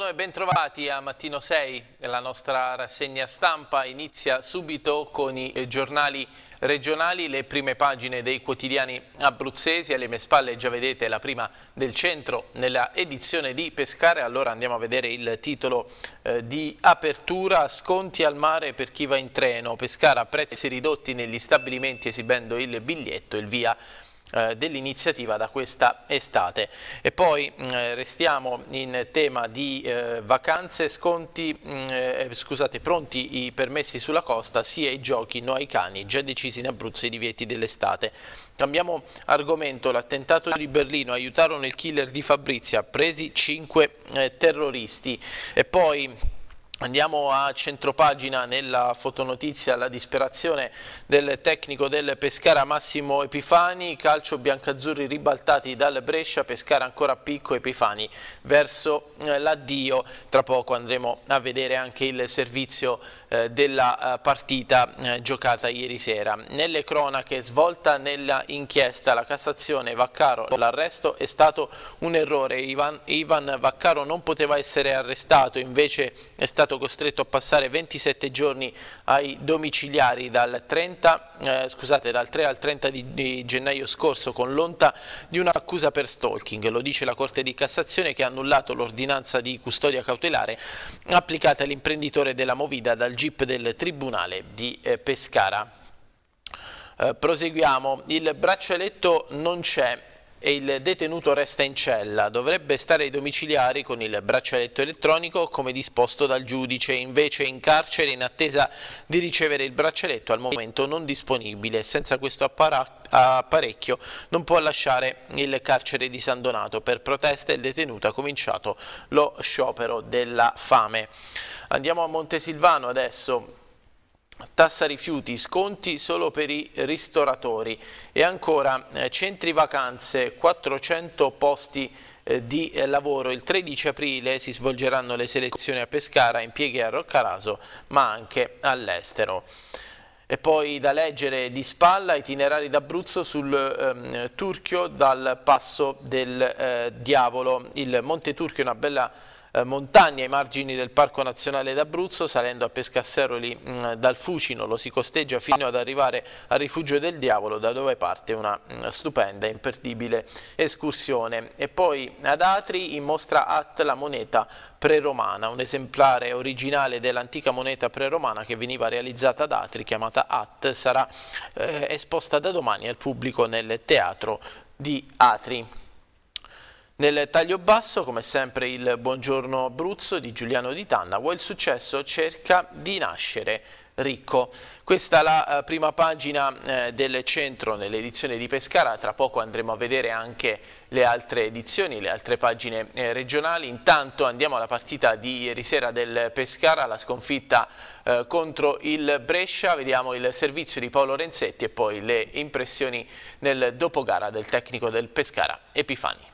Buongiorno e bentrovati a Mattino 6. La nostra rassegna stampa inizia subito con i giornali regionali, le prime pagine dei quotidiani abruzzesi. Alle mie spalle già vedete la prima del centro nella edizione di Pescare. Allora andiamo a vedere il titolo eh, di apertura. Sconti al mare per chi va in treno. Pescara prezzi ridotti negli stabilimenti esibendo il biglietto. Il via eh, dell'iniziativa da questa estate. E poi mm, restiamo in tema di eh, vacanze, sconti, mm, eh, scusate, pronti i permessi sulla costa, sia i giochi, no ai cani, già decisi in Abruzzo i divieti dell'estate. Cambiamo argomento, l'attentato di Berlino, aiutarono il killer di Fabrizia, presi cinque eh, terroristi e poi Andiamo a centropagina nella fotonotizia la disperazione del tecnico del Pescara Massimo Epifani, calcio biancazzurri ribaltati dal Brescia, Pescara ancora a picco, Epifani verso eh, l'addio, tra poco andremo a vedere anche il servizio della eh, partita eh, giocata ieri sera. Nelle cronache svolta nella inchiesta la Cassazione Vaccaro, l'arresto è stato un errore, Ivan, Ivan Vaccaro non poteva essere arrestato, invece è stato costretto a passare 27 giorni ai domiciliari dal, 30, eh, scusate, dal 3 al 30 di, di gennaio scorso con l'onta di un'accusa per stalking. Lo dice la Corte di Cassazione che ha annullato l'ordinanza di custodia cautelare applicata all'imprenditore della Movida dal GIP del Tribunale di eh, Pescara. Eh, proseguiamo, il braccialetto non c'è, e il detenuto resta in cella, dovrebbe stare ai domiciliari con il braccialetto elettronico come disposto dal giudice, invece in carcere in attesa di ricevere il braccialetto al momento non disponibile. Senza questo apparecchio non può lasciare il carcere di San Donato. Per protesta il detenuto ha cominciato lo sciopero della fame. Andiamo a Montesilvano adesso, Tassa rifiuti, sconti solo per i ristoratori e ancora eh, centri vacanze, 400 posti eh, di eh, lavoro. Il 13 aprile si svolgeranno le selezioni a Pescara, impieghi a Roccaraso ma anche all'estero. E poi da leggere di spalla itinerari d'Abruzzo sul ehm, Turchio dal passo del eh, Diavolo. Il Monte Turchio è una bella eh, montagna ai margini del Parco Nazionale d'Abruzzo, salendo a Pescasseroli mm, dal Fucino lo si costeggia fino ad arrivare al Rifugio del Diavolo da dove parte una mm, stupenda e imperdibile escursione. E poi ad Atri in mostra At la moneta preromana, un esemplare originale dell'antica moneta preromana che veniva realizzata ad Atri, chiamata At, sarà eh, esposta da domani al pubblico nel teatro di Atri. Nel taglio basso, come sempre, il Buongiorno Abruzzo di Giuliano Di Tanna. Vuoi il successo? Cerca di nascere ricco. Questa è la eh, prima pagina eh, del centro nell'edizione di Pescara, tra poco andremo a vedere anche le altre edizioni, le altre pagine eh, regionali. Intanto andiamo alla partita di ieri sera del Pescara, la sconfitta contro il Brescia, vediamo il servizio di Paolo Renzetti e poi le impressioni nel dopogara del tecnico del Pescara, Epifani.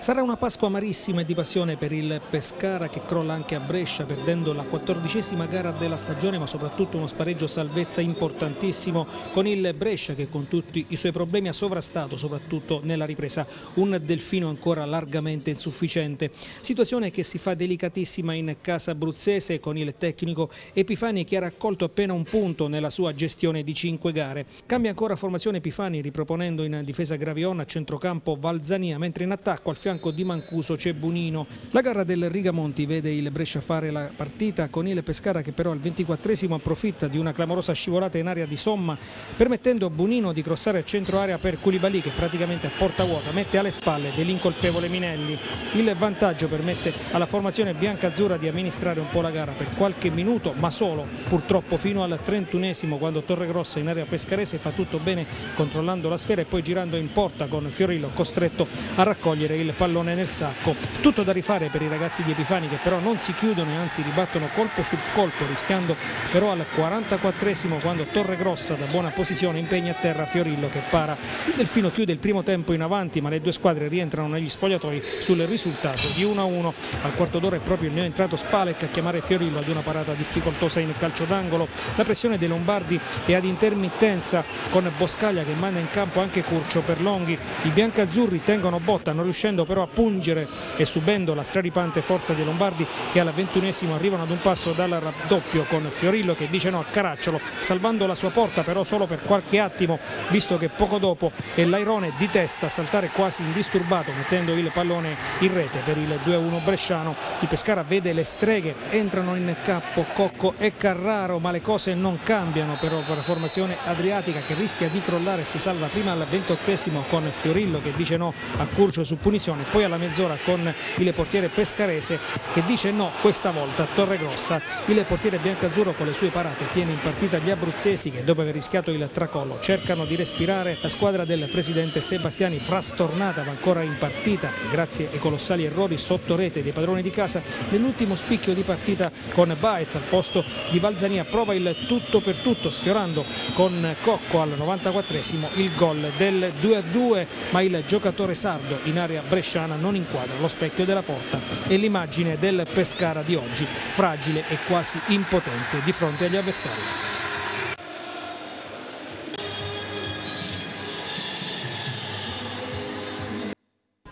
Sarà una Pasqua amarissima e di passione per il Pescara che crolla anche a Brescia perdendo la quattordicesima gara della stagione ma soprattutto uno spareggio salvezza importantissimo con il Brescia che con tutti i suoi problemi ha sovrastato soprattutto nella ripresa un delfino ancora largamente insufficiente. Situazione che si fa delicatissima in casa abruzzese con il tecnico Epifani che ha raccolto appena un punto nella sua gestione di cinque gare. Cambia ancora formazione Epifani riproponendo in difesa Gravion a centrocampo Valzania mentre in attacco al fianco fianco di Mancuso c'è Bunino. La gara del Rigamonti vede il Brescia fare la partita con il Pescara che però al 24esimo approfitta di una clamorosa scivolata in area di somma permettendo a Bunino di crossare a centro area per Culibali che praticamente a porta vuota mette alle spalle dell'incolpevole Minelli. Il vantaggio permette alla formazione bianca-azzurra di amministrare un po' la gara per qualche minuto ma solo purtroppo fino al 31esimo quando Torregrossa in area pescarese fa tutto bene controllando la sfera e poi girando in porta con Fiorillo costretto a raccogliere il pallone nel sacco. Tutto da rifare per i ragazzi di Epifani che però non si chiudono e anzi ribattono colpo su colpo rischiando però al 44esimo quando Torregrossa da buona posizione impegna a terra Fiorillo che para. Il Delfino chiude il primo tempo in avanti ma le due squadre rientrano negli spogliatoi sul risultato di 1-1. Al quarto d'ora è proprio il neo entrato Spalek a chiamare Fiorillo ad una parata difficoltosa in calcio d'angolo. La pressione dei Lombardi è ad intermittenza con Boscaglia che manda in campo anche Curcio per Longhi. I biancazzurri tengono botta non riuscendo però a pungere e subendo la straripante forza dei Lombardi che al ventunesimo arrivano ad un passo dal raddoppio con Fiorillo che dice no a Caracciolo salvando la sua porta però solo per qualche attimo visto che poco dopo è l'Airone di testa a saltare quasi indisturbato mettendo il pallone in rete per il 2-1 bresciano. Il Pescara vede le streghe entrano in campo Cocco e Carraro ma le cose non cambiano però per la formazione adriatica che rischia di crollare si salva prima al ventottesimo con Fiorillo che dice no a Curcio su punizione poi alla mezz'ora con il portiere pescarese che dice no questa volta Torregrossa. Il portiere biancazzurro con le sue parate tiene in partita gli abruzzesi che dopo aver rischiato il tracollo cercano di respirare. La squadra del presidente Sebastiani frastornata ma ancora in partita grazie ai colossali errori sotto rete dei padroni di casa. Nell'ultimo spicchio di partita con Baez al posto di Valzania prova il tutto per tutto sfiorando con Cocco al 94esimo il gol del 2-2 ma il giocatore sardo in area bresciana non inquadra lo specchio della porta e l'immagine del Pescara di oggi fragile e quasi impotente di fronte agli avversari.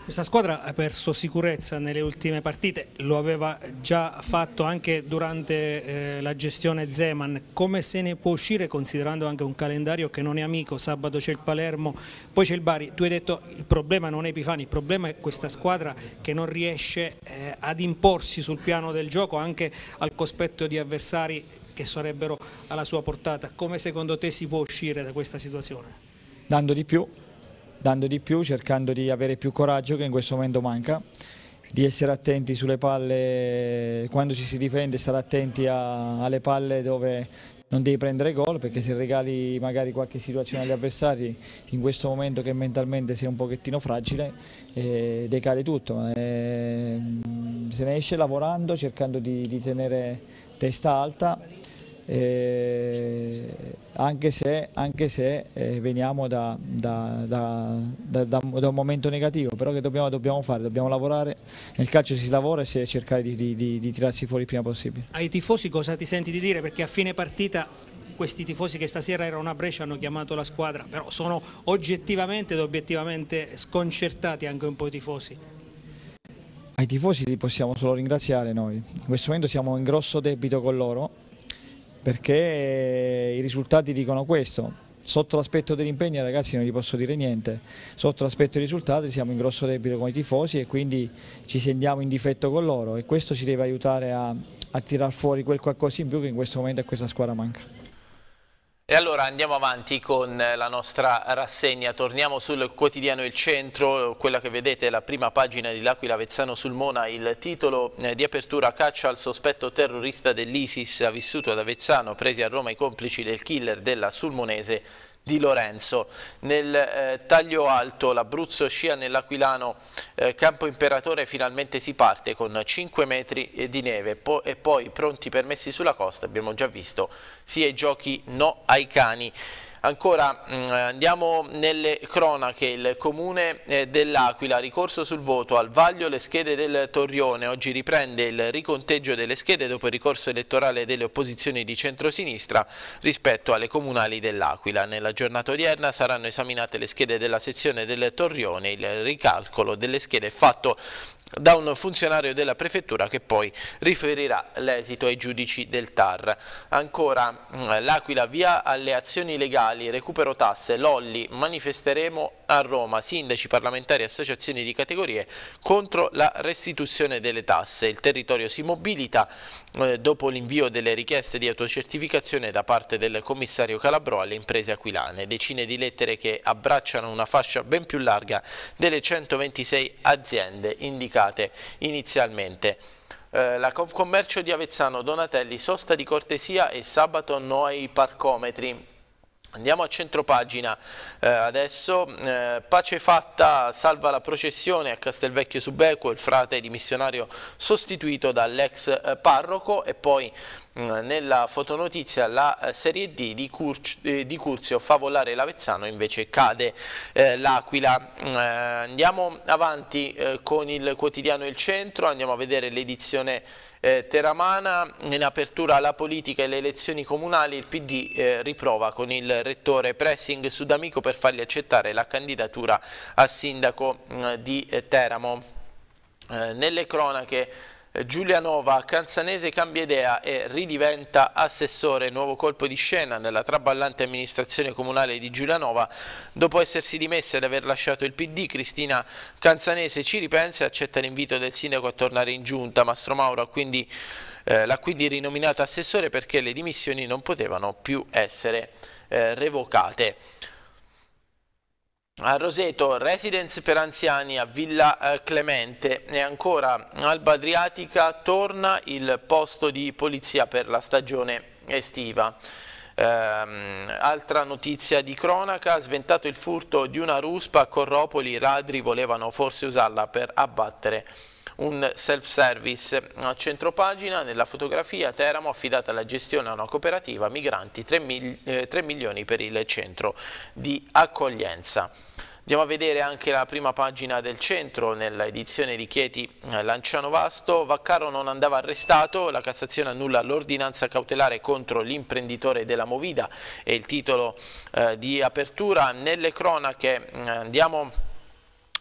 Questa squadra ha perso sicurezza nelle ultime partite, lo aveva già fatto anche durante eh, la gestione Zeman, come se ne può uscire considerando anche un calendario che non è amico, sabato c'è il Palermo, poi c'è il Bari, tu hai detto il problema non è Epifani, il problema è questa squadra che non riesce eh, ad imporsi sul piano del gioco anche al cospetto di avversari che sarebbero alla sua portata, come secondo te si può uscire da questa situazione? Dando di più, dando di più, cercando di avere più coraggio che in questo momento manca, di essere attenti sulle palle, quando ci si difende stare attenti a, alle palle dove non devi prendere gol perché se regali magari qualche situazione agli avversari in questo momento che mentalmente sei un pochettino fragile eh, decade tutto. Eh, se ne esce lavorando, cercando di, di tenere testa alta eh, anche se, anche se eh, veniamo da, da, da, da, un momento negativo, però che dobbiamo, dobbiamo, fare? Dobbiamo lavorare, nel calcio si lavora e cercare di, di, di, di tirarsi fuori il prima possibile. Ai tifosi cosa ti senti di dire? Perché a fine partita questi tifosi che stasera erano a Brescia hanno chiamato la squadra, però sono oggettivamente ed obiettivamente sconcertati anche un po' i tifosi. Ai tifosi li possiamo solo ringraziare noi, in questo momento siamo in grosso debito con loro, perché i risultati dicono questo. Sotto l'aspetto dell'impegno ragazzi non gli posso dire niente, sotto l'aspetto dei risultati siamo in grosso debito con i tifosi e quindi ci sentiamo in difetto con loro e questo ci deve aiutare a, a tirar fuori quel qualcosa in più che in questo momento a questa squadra manca. E allora andiamo avanti con la nostra rassegna, torniamo sul quotidiano Il Centro, quella che vedete è la prima pagina di L'Aquila Vezzano sul Mona, il titolo eh, di apertura caccia al sospetto terrorista dell'ISIS, ha vissuto ad Avezzano, presi a Roma i complici del killer della Sulmonese di Lorenzo. Nel eh, taglio alto l'Abruzzo scia nell'Aquilano eh, Campo Imperatore finalmente si parte con 5 metri eh, di neve po e poi pronti permessi sulla costa, abbiamo già visto sia i giochi no ai cani. Ancora mm, andiamo nelle cronache, il comune eh, dell'Aquila, ricorso sul voto al vaglio le schede del Torrione, oggi riprende il riconteggio delle schede dopo il ricorso elettorale delle opposizioni di centrosinistra rispetto alle comunali dell'Aquila. Nella giornata odierna saranno esaminate le schede della sezione del Torrione, il ricalcolo delle schede fatto da un funzionario della prefettura che poi riferirà l'esito ai giudici del TAR. Ancora mm, l'Aquila via alle azioni legali, recupero tasse, Lolli, manifesteremo a Roma, sindaci, parlamentari e associazioni di categorie contro la restituzione delle tasse. Il territorio si mobilita eh, dopo l'invio delle richieste di autocertificazione da parte del commissario Calabro alle imprese aquilane. Decine di lettere che abbracciano una fascia ben più larga delle 126 aziende indicate pubblicate inizialmente. Eh, la Confcommercio di Avezzano Donatelli, sosta di cortesia e sabato no ai parcometri. Andiamo a centropagina eh, adesso, eh, pace fatta, salva la processione a Castelvecchio Subequo, il frate dimissionario sostituito dall'ex eh, parroco e poi nella fotonotizia la eh, Serie D di, Curcio, eh, di Curzio fa volare l'Avezzano invece cade eh, l'Aquila. Mm, eh, andiamo avanti eh, con il quotidiano Il Centro, andiamo a vedere l'edizione eh, Teramana, in apertura alla politica e le elezioni comunali il PD eh, riprova con il rettore Pressing su D'Amico per fargli accettare la candidatura a sindaco eh, di Teramo. Eh, nelle cronache Giulianova, Canzanese cambia idea e ridiventa assessore, nuovo colpo di scena nella traballante amministrazione comunale di Giulianova. Dopo essersi dimessa ed aver lasciato il PD, Cristina Canzanese ci ripensa e accetta l'invito del sindaco a tornare in giunta. Mastro Mauro quindi, eh, l'ha quindi rinominata assessore perché le dimissioni non potevano più essere eh, revocate. A Roseto, residence per anziani a Villa eh, Clemente e ancora Alba Adriatica torna il posto di polizia per la stagione estiva. Um, altra notizia di cronaca, sventato il furto di una ruspa a Corropoli, i ladri volevano forse usarla per abbattere un self-service. A centropagina, nella fotografia, Teramo affidata alla gestione a una cooperativa, migranti 3, mil eh, 3 milioni per il centro di accoglienza. Andiamo a vedere anche la prima pagina del centro nell'edizione di Chieti eh, Lanciano Vasto. Vaccaro non andava arrestato, la Cassazione annulla l'ordinanza cautelare contro l'imprenditore della Movida e il titolo eh, di apertura. Nelle cronache eh, andiamo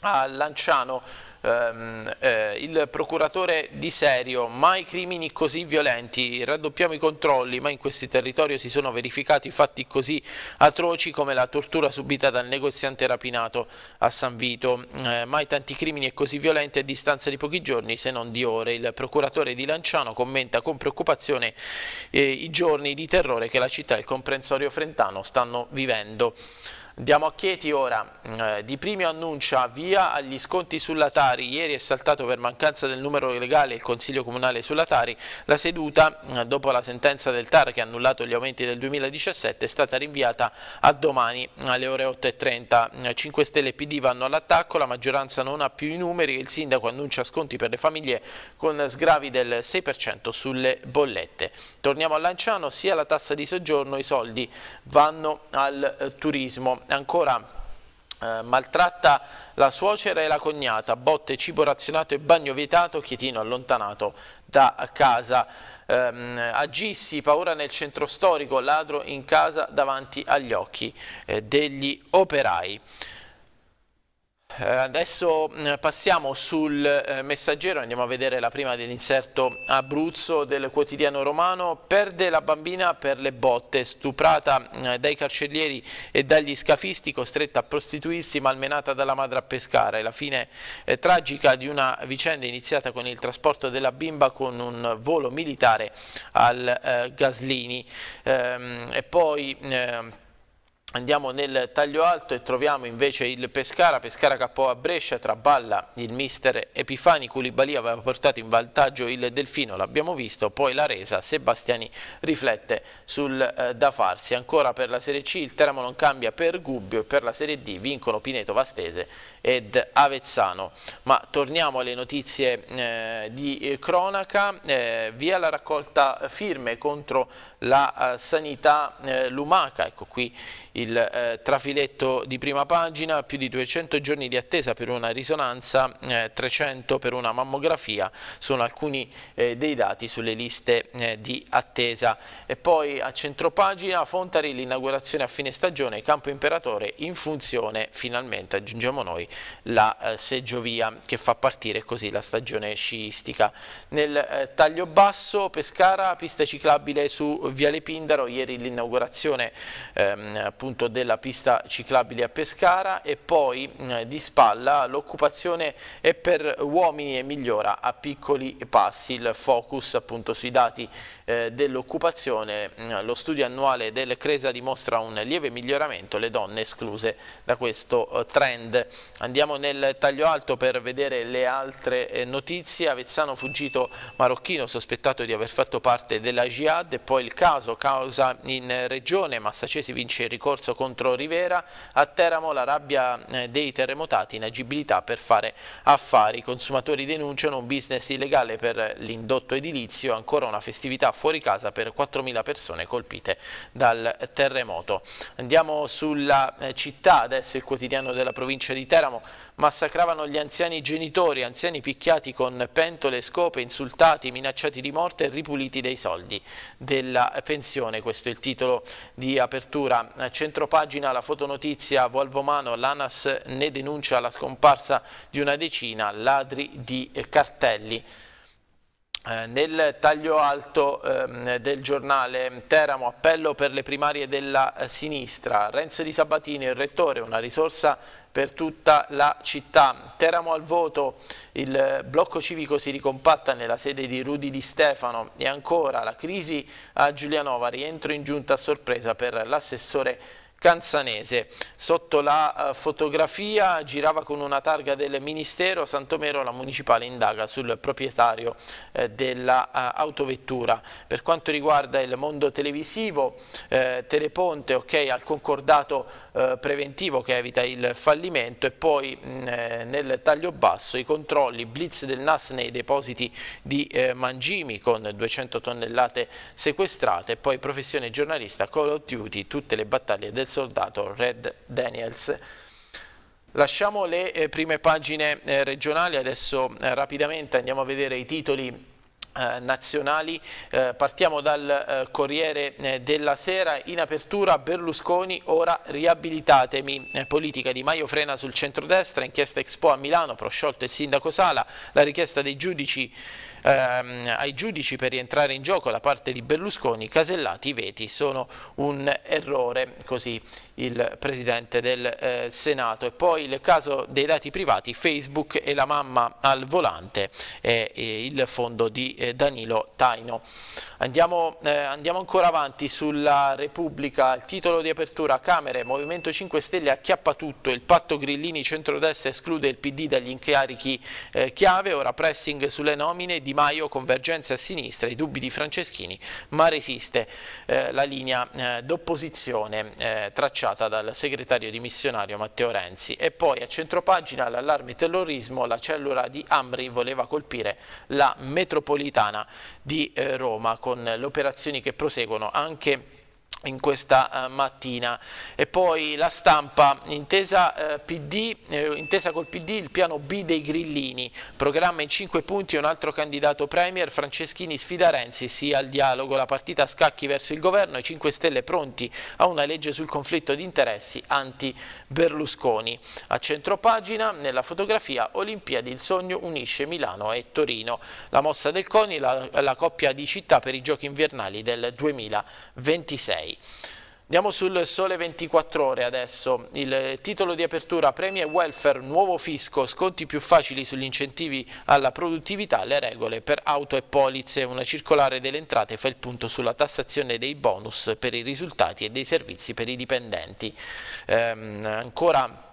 a Lanciano ehm, eh, il procuratore di Serio, mai crimini così violenti, raddoppiamo i controlli, ma in questi territori si sono verificati fatti così atroci come la tortura subita dal negoziante rapinato a San Vito, eh, mai tanti crimini e così violenti a distanza di pochi giorni se non di ore. Il procuratore di Lanciano commenta con preoccupazione eh, i giorni di terrore che la città e il comprensorio frentano stanno vivendo. Andiamo a Chieti ora, eh, Di Primio annuncia via agli sconti sulla Tari, ieri è saltato per mancanza del numero legale il Consiglio Comunale sulla Tari, la seduta eh, dopo la sentenza del TAR che ha annullato gli aumenti del 2017 è stata rinviata a domani alle ore 8.30, 5 Stelle e PD vanno all'attacco, la maggioranza non ha più i numeri, il sindaco annuncia sconti per le famiglie con sgravi del 6% sulle bollette. Torniamo a Lanciano, sia la tassa di soggiorno, i soldi vanno al eh, turismo ancora eh, maltratta la suocera e la cognata, botte, cibo razionato e bagno vietato, Chietino allontanato da casa. Ehm, a paura nel centro storico, ladro in casa davanti agli occhi eh, degli operai. Eh, adesso mm, passiamo sul eh, messaggero, andiamo a vedere la prima dell'inserto Abruzzo del quotidiano romano. Perde la bambina per le botte, stuprata mm, dai carcerieri e dagli scafisti, costretta a prostituirsi, malmenata dalla madre a Pescara. È la fine eh, tragica di una vicenda iniziata con il trasporto della bimba con un volo militare al eh, Gaslini. Ehm, e poi ehm, Andiamo nel taglio alto e troviamo invece il Pescara, Pescara KO a Brescia, traballa il mister Epifani, Culibali aveva portato in vantaggio il Delfino, l'abbiamo visto, poi la resa, Sebastiani riflette sul eh, da farsi. Ancora per la Serie C il Teramo non cambia per Gubbio e per la Serie D vincono Pineto Vastese ed Avezzano. Ma torniamo alle notizie eh, di eh, cronaca, eh, via la raccolta firme contro la eh, sanità eh, lumaca, ecco qui il eh, trafiletto di prima pagina, più di 200 giorni di attesa per una risonanza, eh, 300 per una mammografia, sono alcuni dei dati sulle liste di attesa. E poi a centropagina Fontari l'inaugurazione a fine stagione, Campo Imperatore in funzione finalmente, aggiungiamo noi, la eh, seggiovia che fa partire così la stagione sciistica. Nel eh, taglio basso Pescara, pista ciclabile su Viale Pindaro, ieri l'inaugurazione ehm, della pista ciclabile a Pescara e poi eh, di spalla l'occupazione è per uomini e migliora a piccoli passi, il focus appunto sui dati eh, dell'occupazione, mm, lo studio annuale del Cresa dimostra un lieve miglioramento, le donne escluse da questo eh, trend. Andiamo nel taglio alto per vedere le altre eh, notizie, Avezzano fuggito marocchino sospettato di aver fatto parte della Jihad. E poi il caso causa in regione, Massacesi vince il ricorso contro Rivera, a Teramo la rabbia eh, dei terremotati, inagibilità per fare affari. I consumatori denunciano un business illegale per l'indotto edilizio, ancora una festività fuori casa per 4.000 persone colpite dal terremoto. Andiamo sulla eh, città, adesso il quotidiano della provincia di Teramo, massacravano gli anziani genitori, anziani picchiati con pentole, scope, insultati, minacciati di morte e ripuliti dei soldi della pensione. Questo è il titolo di apertura. Centropagina, la fotonotizia, Volvomano, l'ANAS ne denuncia la scomparsa di una decina ladri di cartelli. Eh, nel taglio alto eh, del giornale Teramo, appello per le primarie della eh, sinistra, Renzo Di Sabatini, il rettore, una risorsa per tutta la città. Teramo al voto, il blocco civico si ricompatta nella sede di Rudi Di Stefano. E ancora la crisi a Giulianova, rientro in giunta a sorpresa per l'assessore Canzanese. Sotto la uh, fotografia girava con una targa del Ministero, Santomero la municipale indaga sul proprietario eh, dell'autovettura. Uh, per quanto riguarda il mondo televisivo, eh, Teleponte ok al concordato eh, preventivo che evita il fallimento e poi mh, eh, nel taglio basso i controlli blitz del NAS nei depositi di eh, Mangimi con 200 tonnellate sequestrate e poi professione giornalista Call of Duty, tutte le battaglie del soldato Red Daniels. Lasciamo le eh, prime pagine eh, regionali, adesso eh, rapidamente andiamo a vedere i titoli eh, nazionali. Eh, partiamo dal eh, Corriere della Sera. In apertura Berlusconi, ora riabilitatemi. Politica di Maio frena sul centrodestra, inchiesta Expo a Milano, prosciolto il sindaco Sala, la richiesta dei giudici ehm, ai giudici per rientrare in gioco da parte di Berlusconi, casellati i veti sono un errore, così il Presidente del eh, Senato. E poi il caso dei dati privati, Facebook e la mamma al volante, e, e il fondo di eh, Danilo Taino. Andiamo, eh, andiamo, ancora avanti sulla Repubblica, il titolo di apertura Camere, Movimento 5 Stelle acchiappa tutto, il patto Grillini centrodestra esclude il PD dagli incarichi eh, chiave, ora pressing sulle nomine, Di Maio convergenze a sinistra, i dubbi di Franceschini, ma resiste eh, la linea eh, d'opposizione eh, tracciata dal segretario dimissionario Matteo Renzi. E poi a centropagina l'allarme terrorismo, la cellula di Ambri voleva colpire la metropolitana di eh, Roma con le operazioni che proseguono anche in questa uh, mattina. E poi la stampa intesa, uh, PD, eh, intesa col PD il piano B dei grillini. Programma in 5 punti un altro candidato premier Franceschini sfida Renzi sia al dialogo. La partita a scacchi verso il governo i 5 Stelle pronti a una legge sul conflitto di interessi anti Berlusconi a centropagina nella fotografia Olimpiadi il sogno unisce Milano e Torino. La mossa del CONI la, la coppia di città per i giochi invernali del 2026 6. Andiamo sul Sole 24 Ore adesso, il titolo di apertura Premi e Welfare, nuovo fisco, sconti più facili sugli incentivi alla produttività, le regole per auto e polizze, una circolare delle entrate fa il punto sulla tassazione dei bonus per i risultati e dei servizi per i dipendenti. Ehm, ancora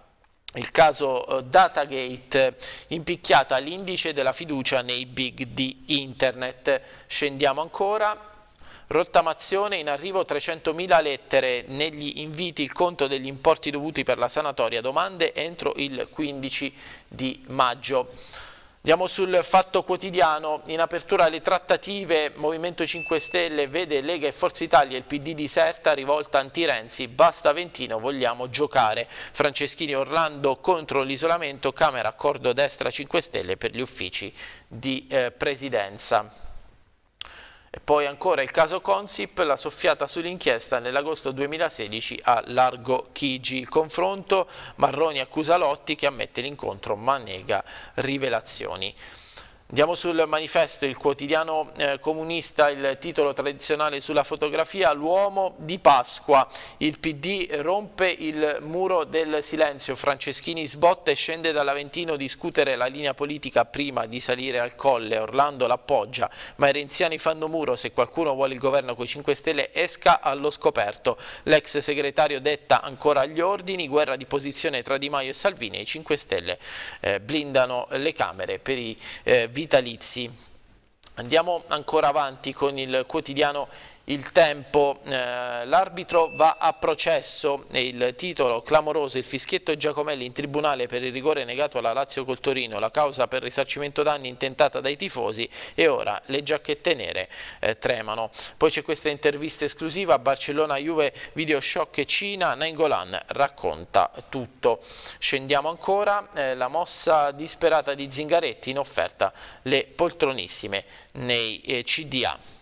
il caso eh, Datagate, impicchiata l'indice della fiducia nei big di internet. Scendiamo ancora, Rottamazione in arrivo 300.000 lettere negli inviti il conto degli importi dovuti per la sanatoria domande entro il 15 di maggio. Andiamo sul fatto quotidiano, in apertura le trattative Movimento 5 Stelle vede Lega e Forza Italia il PD diserta, rivolta anti-Renzi, basta Ventino, vogliamo giocare. Franceschini Orlando contro l'isolamento, Camera accordo destra 5 Stelle per gli uffici di eh, presidenza. Poi ancora il caso Consip, la soffiata sull'inchiesta nell'agosto 2016 a Largo Chigi. Il confronto, Marroni accusa Lotti che ammette l'incontro ma nega rivelazioni. Andiamo sul manifesto, il quotidiano eh, comunista, il titolo tradizionale sulla fotografia, l'uomo di Pasqua, il PD rompe il muro del silenzio, Franceschini sbotta e scende dall'Aventino discutere la linea politica prima di salire al colle, Orlando l'appoggia, ma i renziani fanno muro, se qualcuno vuole il governo con i 5 Stelle esca allo scoperto, l'ex segretario detta ancora gli ordini, guerra di posizione tra Di Maio e Salvini i 5 Stelle eh, blindano le Camere per i eh, vitalizi. Andiamo ancora avanti con il quotidiano il tempo, eh, l'arbitro va a processo, il titolo clamoroso, il fischietto Giacomelli in tribunale per il rigore negato alla Lazio col Torino, la causa per risarcimento danni intentata dai tifosi e ora le giacchette nere eh, tremano. Poi c'è questa intervista esclusiva, Barcellona-Juve, video shock e Cina, Nainggolan racconta tutto. Scendiamo ancora, eh, la mossa disperata di Zingaretti in offerta le poltronissime nei eh, CDA.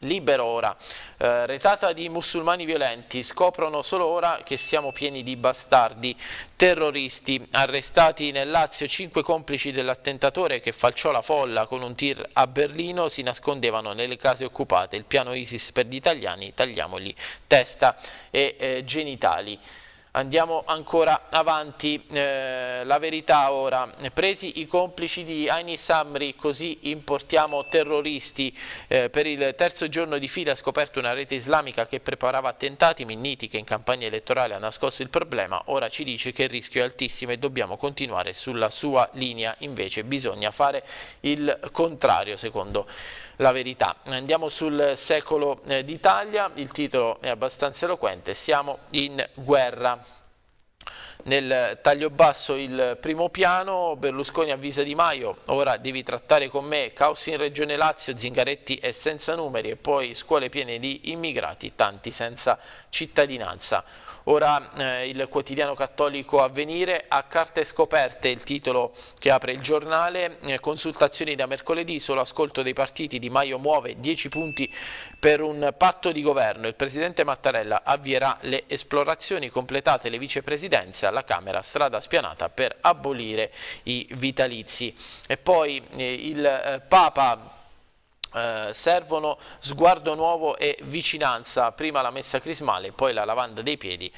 Libero ora, eh, retata di musulmani violenti, scoprono solo ora che siamo pieni di bastardi, terroristi, arrestati nel Lazio, cinque complici dell'attentatore che falciò la folla con un tir a Berlino, si nascondevano nelle case occupate, il piano ISIS per gli italiani, tagliamogli testa e eh, genitali. Andiamo ancora avanti, eh, la verità ora, presi i complici di Aini Samri, così importiamo terroristi, eh, per il terzo giorno di fila ha scoperto una rete islamica che preparava attentati, Minniti che in campagna elettorale ha nascosto il problema, ora ci dice che il rischio è altissimo e dobbiamo continuare sulla sua linea, invece bisogna fare il contrario secondo la verità. Andiamo sul secolo eh, d'Italia, il titolo è abbastanza eloquente, siamo in guerra. Nel taglio basso il primo piano, Berlusconi avvisa Di Maio, ora devi trattare con me, caos in Regione Lazio, Zingaretti è senza numeri e poi scuole piene di immigrati, tanti senza cittadinanza. Ora eh, il quotidiano cattolico Avvenire a carte scoperte il titolo che apre il giornale, eh, consultazioni da mercoledì, solo ascolto dei partiti, Di Maio muove 10 punti per un patto di governo, il Presidente Mattarella avvierà le esplorazioni completate le vicepresidenze alla Camera, strada spianata per abolire i vitalizi. E poi eh, il eh, Papa eh, servono sguardo nuovo e vicinanza, prima la messa crismale, poi la lavanda dei piedi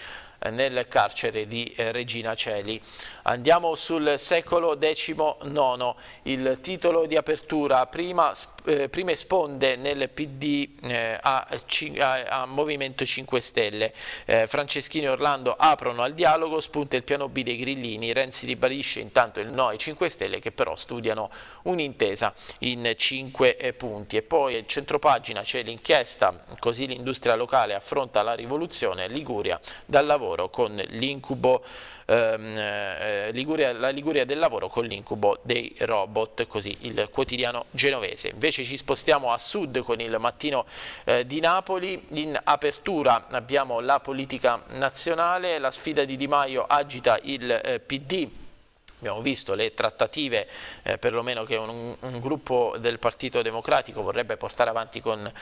nel carcere di eh, Regina Celi. Andiamo sul secolo XIX, il titolo di apertura, prima, eh, prime sponde nel PD eh, a, a, a, Movimento 5 Stelle. Eh, Franceschini e Orlando aprono al dialogo, spunta il piano B dei grillini, Renzi ribadisce intanto il no ai 5 Stelle che però studiano un'intesa in 5 eh, punti. E poi il centropagina c'è l'inchiesta, così l'industria locale affronta la rivoluzione, Liguria dal lavoro con l'incubo ehm, eh, Liguria, la Liguria del lavoro con l'incubo dei robot, così il quotidiano genovese. Invece ci spostiamo a sud con il mattino eh, di Napoli, in apertura abbiamo la politica nazionale, la sfida di Di Maio agita il eh, PD, Abbiamo visto le trattative, eh, perlomeno che un, un, gruppo del Partito Democratico vorrebbe portare avanti con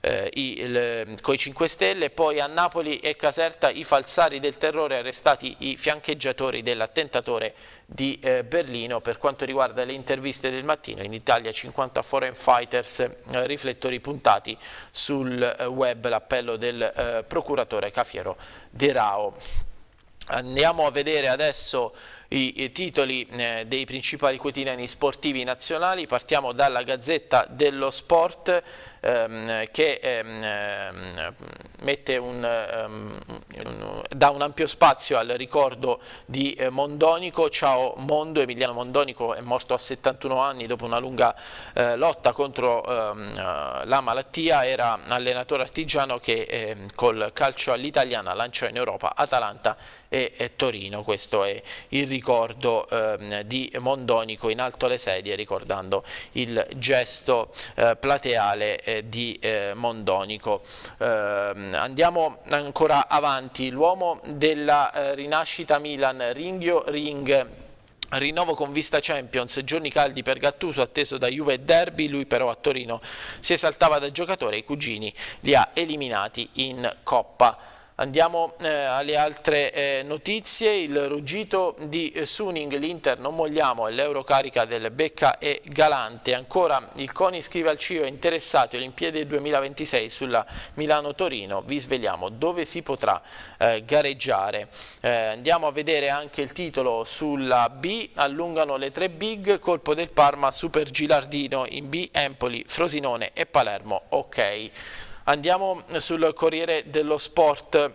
eh, i, coi 5 Stelle, poi a Napoli e Caserta i falsari del terrore arrestati i fiancheggiatori dell'attentatore di eh, Berlino. Per quanto riguarda le interviste del mattino, in Italia 50 foreign fighters, eh, riflettori puntati sul eh, web, l'appello del eh, procuratore Cafiero De Rao. Andiamo a vedere adesso i, titoli eh, dei principali quotidiani sportivi nazionali, partiamo dalla Gazzetta dello Sport ehm, che ehm, un, un, dà un ampio spazio al ricordo di eh, Mondonico, ciao Mondo, Emiliano Mondonico è morto a 71 anni dopo una lunga eh, lotta contro ehm, eh, la malattia, era allenatore artigiano che ehm, col calcio all'italiana lanciò in Europa Atalanta e, e Torino, questo è il ricordo ehm, di Mondonico in alto alle sedie ricordando il gesto eh, plateale eh, di eh, Mondonico. Ehm, andiamo ancora avanti, l'uomo della eh, rinascita Milan, Ringhio Ring, Rinnovo con Vista Champions, giorni caldi per Gattuso, atteso da Juve e Derby, lui però a Torino si esaltava da giocatore, i cugini li ha eliminati in Coppa Andiamo eh, alle altre eh, notizie, il ruggito di eh, Suning, l'Inter non mogliamo e l'Eurocarica del Becca è galante, ancora il CONI scrive al CIO interessato Olimpiadi 2026 sulla Milano-Torino, vi svegliamo dove si potrà eh, gareggiare. Eh, andiamo a vedere anche il titolo sulla B, allungano le tre big, colpo del Parma, Super Gilardino in B, Empoli, Frosinone e Palermo, ok. Andiamo sul Corriere dello Sport.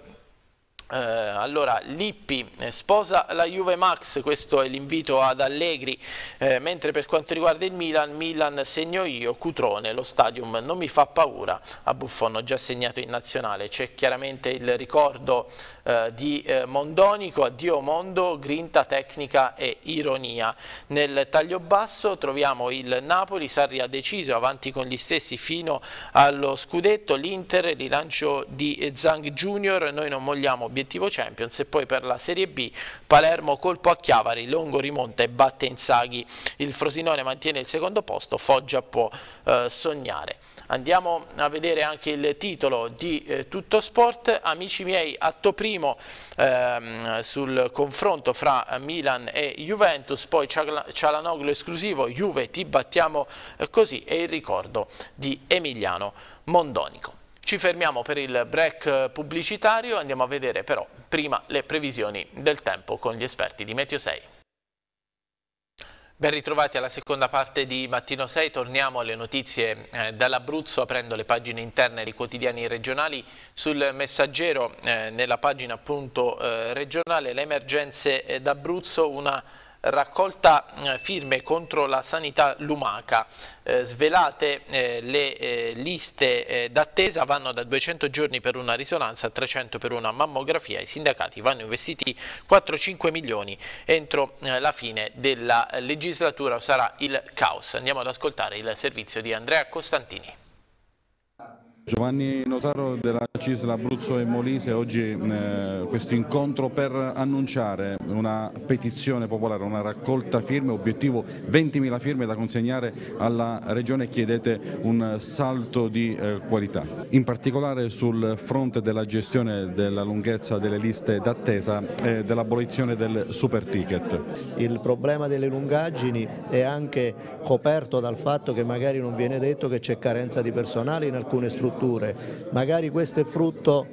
Eh, allora Lippi eh, sposa la Juve Max, questo è l'invito ad Allegri, eh, mentre per quanto riguarda il Milan, Milan segno io, Cutrone, lo stadium non mi fa paura, a Buffon ho già segnato in nazionale, c'è chiaramente il ricordo eh, di eh, Mondonico, addio mondo, grinta, tecnica e ironia. Nel taglio basso troviamo il Napoli, Sarri ha deciso, avanti con gli stessi fino allo scudetto, l'Inter, rilancio di Zhang Junior, noi non molliamo obiettivo Champions e poi per la Serie B Palermo colpo a Chiavari, Longo rimonta e batte Inzaghi, il Frosinone mantiene il secondo posto, Foggia può eh, sognare. Andiamo a vedere anche il titolo di eh, Tutto Sport, amici miei, atto primo ehm, sul confronto fra Milan e Juventus, poi Cialanoglu esclusivo, Juve ti battiamo eh, così e il ricordo di Emiliano Mondonico. Ci fermiamo per il break pubblicitario, andiamo a vedere però prima le previsioni del tempo con gli esperti di Meteo 6. Ben ritrovati alla seconda parte di Mattino 6, torniamo alle notizie eh, dall'Abruzzo aprendo le pagine interne dei quotidiani regionali. Sul messaggero, eh, nella pagina appunto eh, regionale, le emergenze eh, d'Abruzzo, una raccolta eh, firme contro la sanità lumaca, eh, svelate eh, le liste d'attesa, vanno da 200 giorni per una risonanza a 300 per una mammografia, i sindacati vanno investiti 4-5 milioni entro la fine della legislatura, sarà il caos. Andiamo ad ascoltare il servizio di Andrea Costantini. Giovanni Notaro della CISL Abruzzo e Molise, oggi eh, questo incontro per annunciare una petizione popolare, una raccolta firme, obiettivo 20.000 firme da consegnare alla Regione, chiedete un salto di eh, qualità, in particolare sul fronte della gestione della lunghezza delle liste d'attesa e dell'abolizione del super ticket. Il problema delle lungaggini è anche coperto dal fatto che magari non viene detto che c'è carenza di personale in alcune strutture strutture. Magari questo è frutto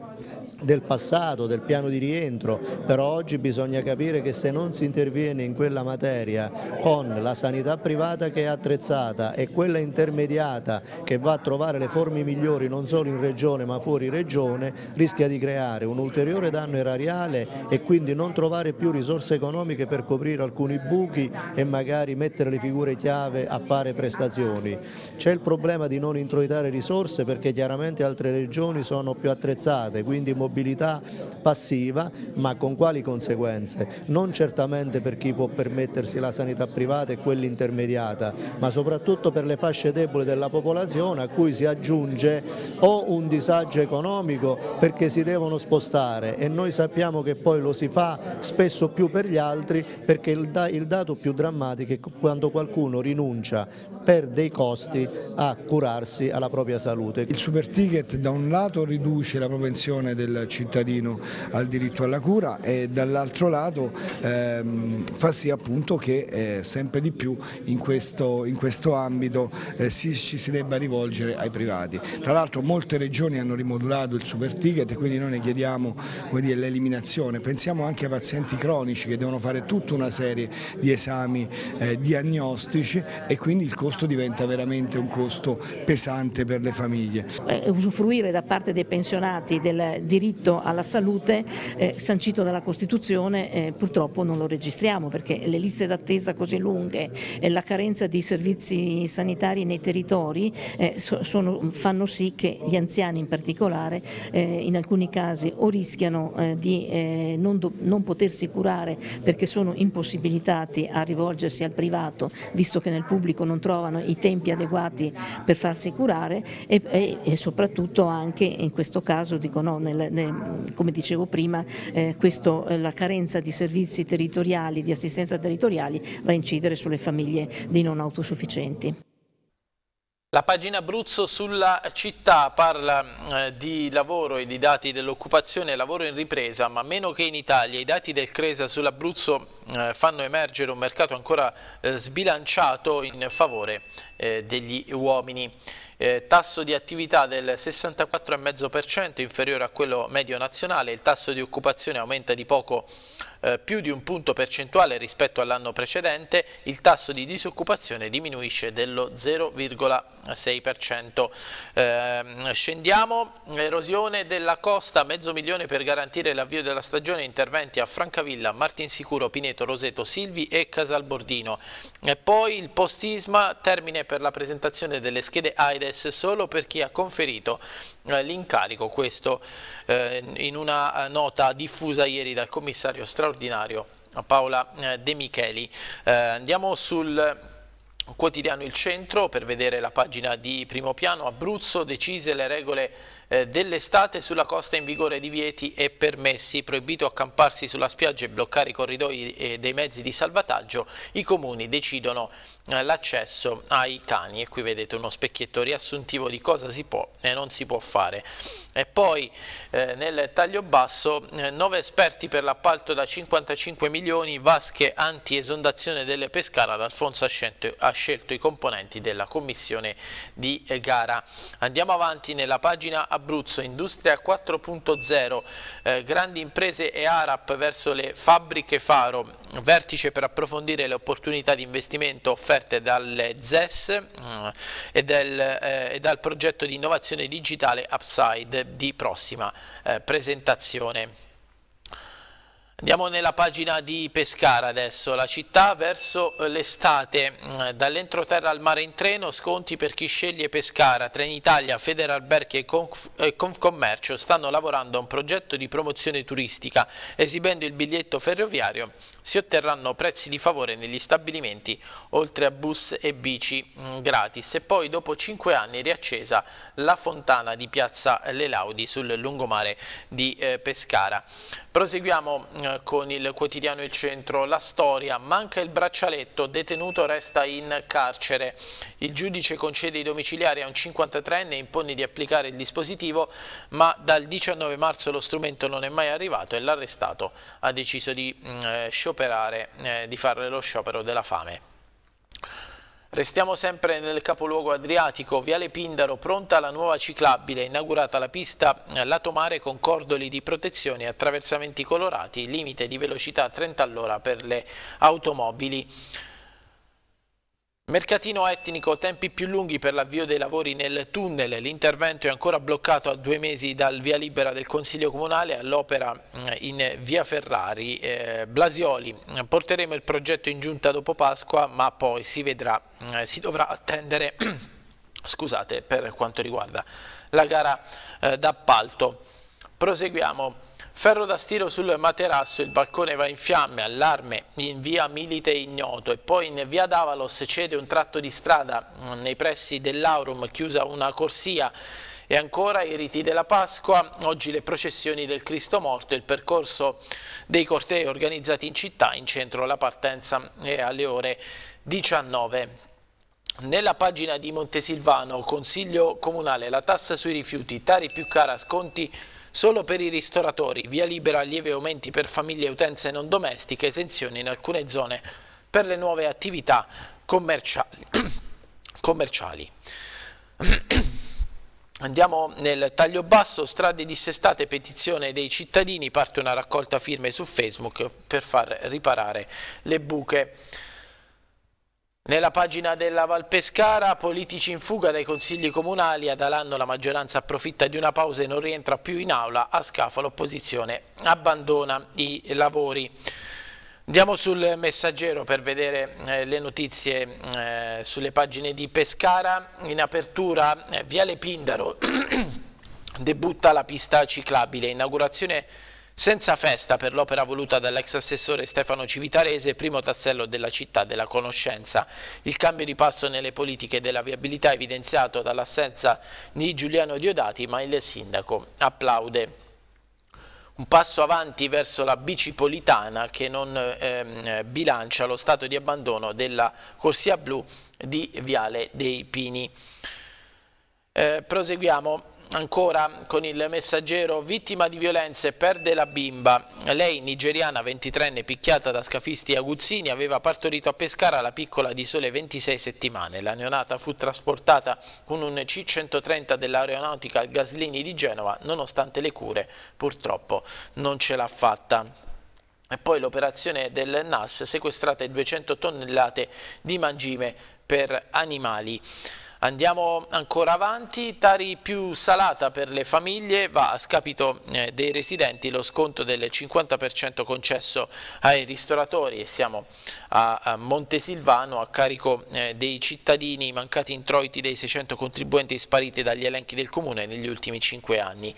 del passato, del piano di rientro, però oggi bisogna capire che se non si interviene in quella materia con la sanità privata che è attrezzata e quella intermediata che va a trovare le forme migliori non solo in regione ma fuori regione, rischia di creare un ulteriore danno erariale e quindi non trovare più risorse economiche per coprire alcuni buchi e magari mettere le figure chiave a fare prestazioni. C'è il problema di non introitare risorse perché chiaramente altre regioni sono più attrezzate, quindi mobilità passiva, ma con quali conseguenze? Non certamente per chi può permettersi la sanità privata e quella intermediata, ma soprattutto per le fasce deboli della popolazione a cui si aggiunge o un disagio economico perché si devono spostare e noi sappiamo che poi lo si fa spesso più per gli altri perché il, dato più drammatico è quando qualcuno rinuncia per dei costi a curarsi alla propria salute. Il super ticket da un lato riduce la propensione del cittadino al diritto alla cura e dall'altro lato ehm, fa sì appunto che eh, sempre di più in questo, in questo ambito eh, si, ci si debba rivolgere ai privati. Tra l'altro molte regioni hanno rimodulato il super ticket e quindi noi ne chiediamo l'eliminazione. Pensiamo anche ai pazienti cronici che devono fare tutta una serie di esami eh, diagnostici e quindi il costo diventa veramente un costo pesante per le famiglie. Eh, usufruire da parte dei pensionati del diritto alla salute eh, sancito dalla Costituzione eh, purtroppo non lo registriamo perché le liste d'attesa così lunghe e la carenza di servizi sanitari nei territori eh, sono, fanno sì che gli anziani in particolare eh, in alcuni casi o rischiano eh, di non, non potersi curare perché sono impossibilitati a rivolgersi al privato visto che nel pubblico non trovano i tempi adeguati per farsi curare e, e, e soprattutto anche in questo caso, dico no, nel, come dicevo prima, eh, questo, eh, la carenza di servizi territoriali, di assistenza territoriali va a incidere sulle famiglie dei non autosufficienti. La pagina Abruzzo sulla città parla eh, di lavoro e di dati dell'occupazione lavoro in ripresa, ma meno che in Italia. I dati del Cresa sull'Abruzzo eh, fanno emergere un mercato ancora eh, sbilanciato in favore eh, degli uomini. Eh, tasso di attività del 64,5% inferiore a quello medio nazionale, il tasso di occupazione aumenta di poco eh, più di un punto percentuale rispetto all'anno precedente, il tasso di disoccupazione diminuisce dello 0,6%. Eh, scendiamo, erosione della costa, mezzo milione per garantire l'avvio della stagione, interventi a Francavilla, Martinsicuro, Pineto, Roseto, Silvi e Casalbordino. E poi il post-isma, termine per la presentazione delle schede AIDS solo per chi ha conferito eh, l'incarico, questo eh, in una nota diffusa ieri dal commissario straordinario Paola eh, De Micheli. andiamo sul quotidiano Il Centro per vedere la pagina di primo piano. Abruzzo decise le regole eh, dell'estate sulla costa in vigore divieti e permessi, proibito accamparsi sulla spiaggia e bloccare i corridoi eh, dei mezzi di salvataggio, i comuni decidono eh, l'accesso ai cani e qui vedete uno specchietto riassuntivo di cosa si può e non si può fare. E poi nel taglio basso, 9 esperti per l'appalto da 55 milioni, vasche anti-esondazione delle Pescara, D'Alfonso ha scelto, ha scelto i componenti della commissione di gara. Andiamo avanti nella pagina Abruzzo, Industria 4.0, eh, grandi imprese e ARAP verso le fabbriche Faro, vertice per approfondire le opportunità di investimento offerte dalle ZES eh, e, del, eh, e, dal progetto di innovazione digitale Upside di prossima eh, presentazione. Andiamo nella pagina di Pescara adesso, la città verso eh, l'estate, mm, dall'entroterra al mare in treno, sconti per chi sceglie Pescara, Trenitalia, Federalberghi e Confcommercio stanno lavorando a un progetto di promozione turistica, esibendo il biglietto ferroviario si otterranno prezzi di favore negli stabilimenti oltre a bus e bici mm, gratis. E poi dopo cinque anni riaccesa la fontana di piazza Le Laudi sul lungomare di eh, Pescara. Proseguiamo eh, con il quotidiano Il Centro, la storia, manca il braccialetto, detenuto resta in carcere. Il giudice concede i domiciliari a un 53enne e impone di applicare il dispositivo, ma dal 19 marzo lo strumento non è mai arrivato e l'arrestato ha deciso di mm, eh, scioperare, eh, di fare lo sciopero della fame. Restiamo sempre nel capoluogo adriatico, Viale Pindaro, pronta la nuova ciclabile, inaugurata la pista lato mare con cordoli di protezione e attraversamenti colorati, limite di velocità 30 all'ora per le automobili. Mercatino etnico, tempi più lunghi per l'avvio dei lavori nel tunnel, l'intervento è ancora bloccato a due mesi dal via libera del Consiglio Comunale all'opera eh, in via Ferrari. Eh, Blasioli, porteremo il progetto in giunta dopo Pasqua ma poi si vedrà, eh, si dovrà attendere scusate, per quanto riguarda la gara eh, d'appalto. Proseguiamo. Ferro da stiro sul materasso, il balcone va in fiamme, allarme in via Milite Ignoto e poi in via Davalos cede un tratto di strada mm, nei pressi dell'Aurum, chiusa una corsia e ancora i riti della Pasqua, oggi le processioni del Cristo morto, il percorso dei cortei organizzati in città, in centro la partenza è alle ore 19. Nella pagina di Montesilvano, Consiglio Comunale, la tassa sui rifiuti, tari più cara, sconti Solo per i ristoratori, via libera lievi aumenti per famiglie e utenze non domestiche, esenzioni in alcune zone per le nuove attività commerciali. commerciali. Andiamo nel taglio basso, strade dissestate, petizione dei cittadini, parte una raccolta firme su Facebook per far riparare le buche. Nella pagina della Valpescara, politici in fuga dai consigli comunali, ad Alanno la maggioranza approfitta di una pausa e non rientra più in aula, a Scafa l'opposizione abbandona i lavori. Andiamo sul messaggero per vedere eh, le notizie eh, sulle pagine di Pescara. In apertura eh, Viale Pindaro debutta la pista ciclabile, inaugurazione senza festa per l'opera voluta dall'ex assessore Stefano Civitarese, primo tassello della città della conoscenza. Il cambio di passo nelle politiche della viabilità evidenziato dall'assenza di Giuliano Diodati, ma il sindaco applaude. Un passo avanti verso la bicipolitana che non ehm, bilancia lo stato di abbandono della corsia blu di Viale dei Pini. Eh, proseguiamo ancora con il messaggero vittima di violenze perde la bimba. Lei, nigeriana 23enne picchiata da scafisti aguzzini, aveva partorito a Pescara la piccola di sole 26 settimane. La neonata fu trasportata con un C-130 dell'aeronautica Gaslini di Genova, nonostante le cure purtroppo non ce l'ha fatta. E poi l'operazione del NAS, sequestrate 200 tonnellate di mangime per animali. Andiamo ancora avanti, Tari più salata per le famiglie, va a scapito eh, dei residenti. Lo sconto del 50% concesso ai ristoratori. E siamo a, Montesilvano a carico eh, dei cittadini. Mancati introiti dei 600 contribuenti spariti dagli elenchi del comune negli ultimi 5 anni.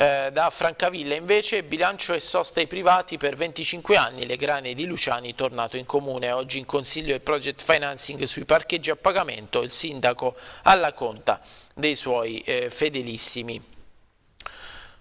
Eh, da Francavilla invece bilancio e sosta ai privati per 25 anni, le grane di Luciani tornato in comune, oggi in consiglio il project financing sui parcheggi a pagamento, il sindaco alla conta dei suoi eh, fedelissimi.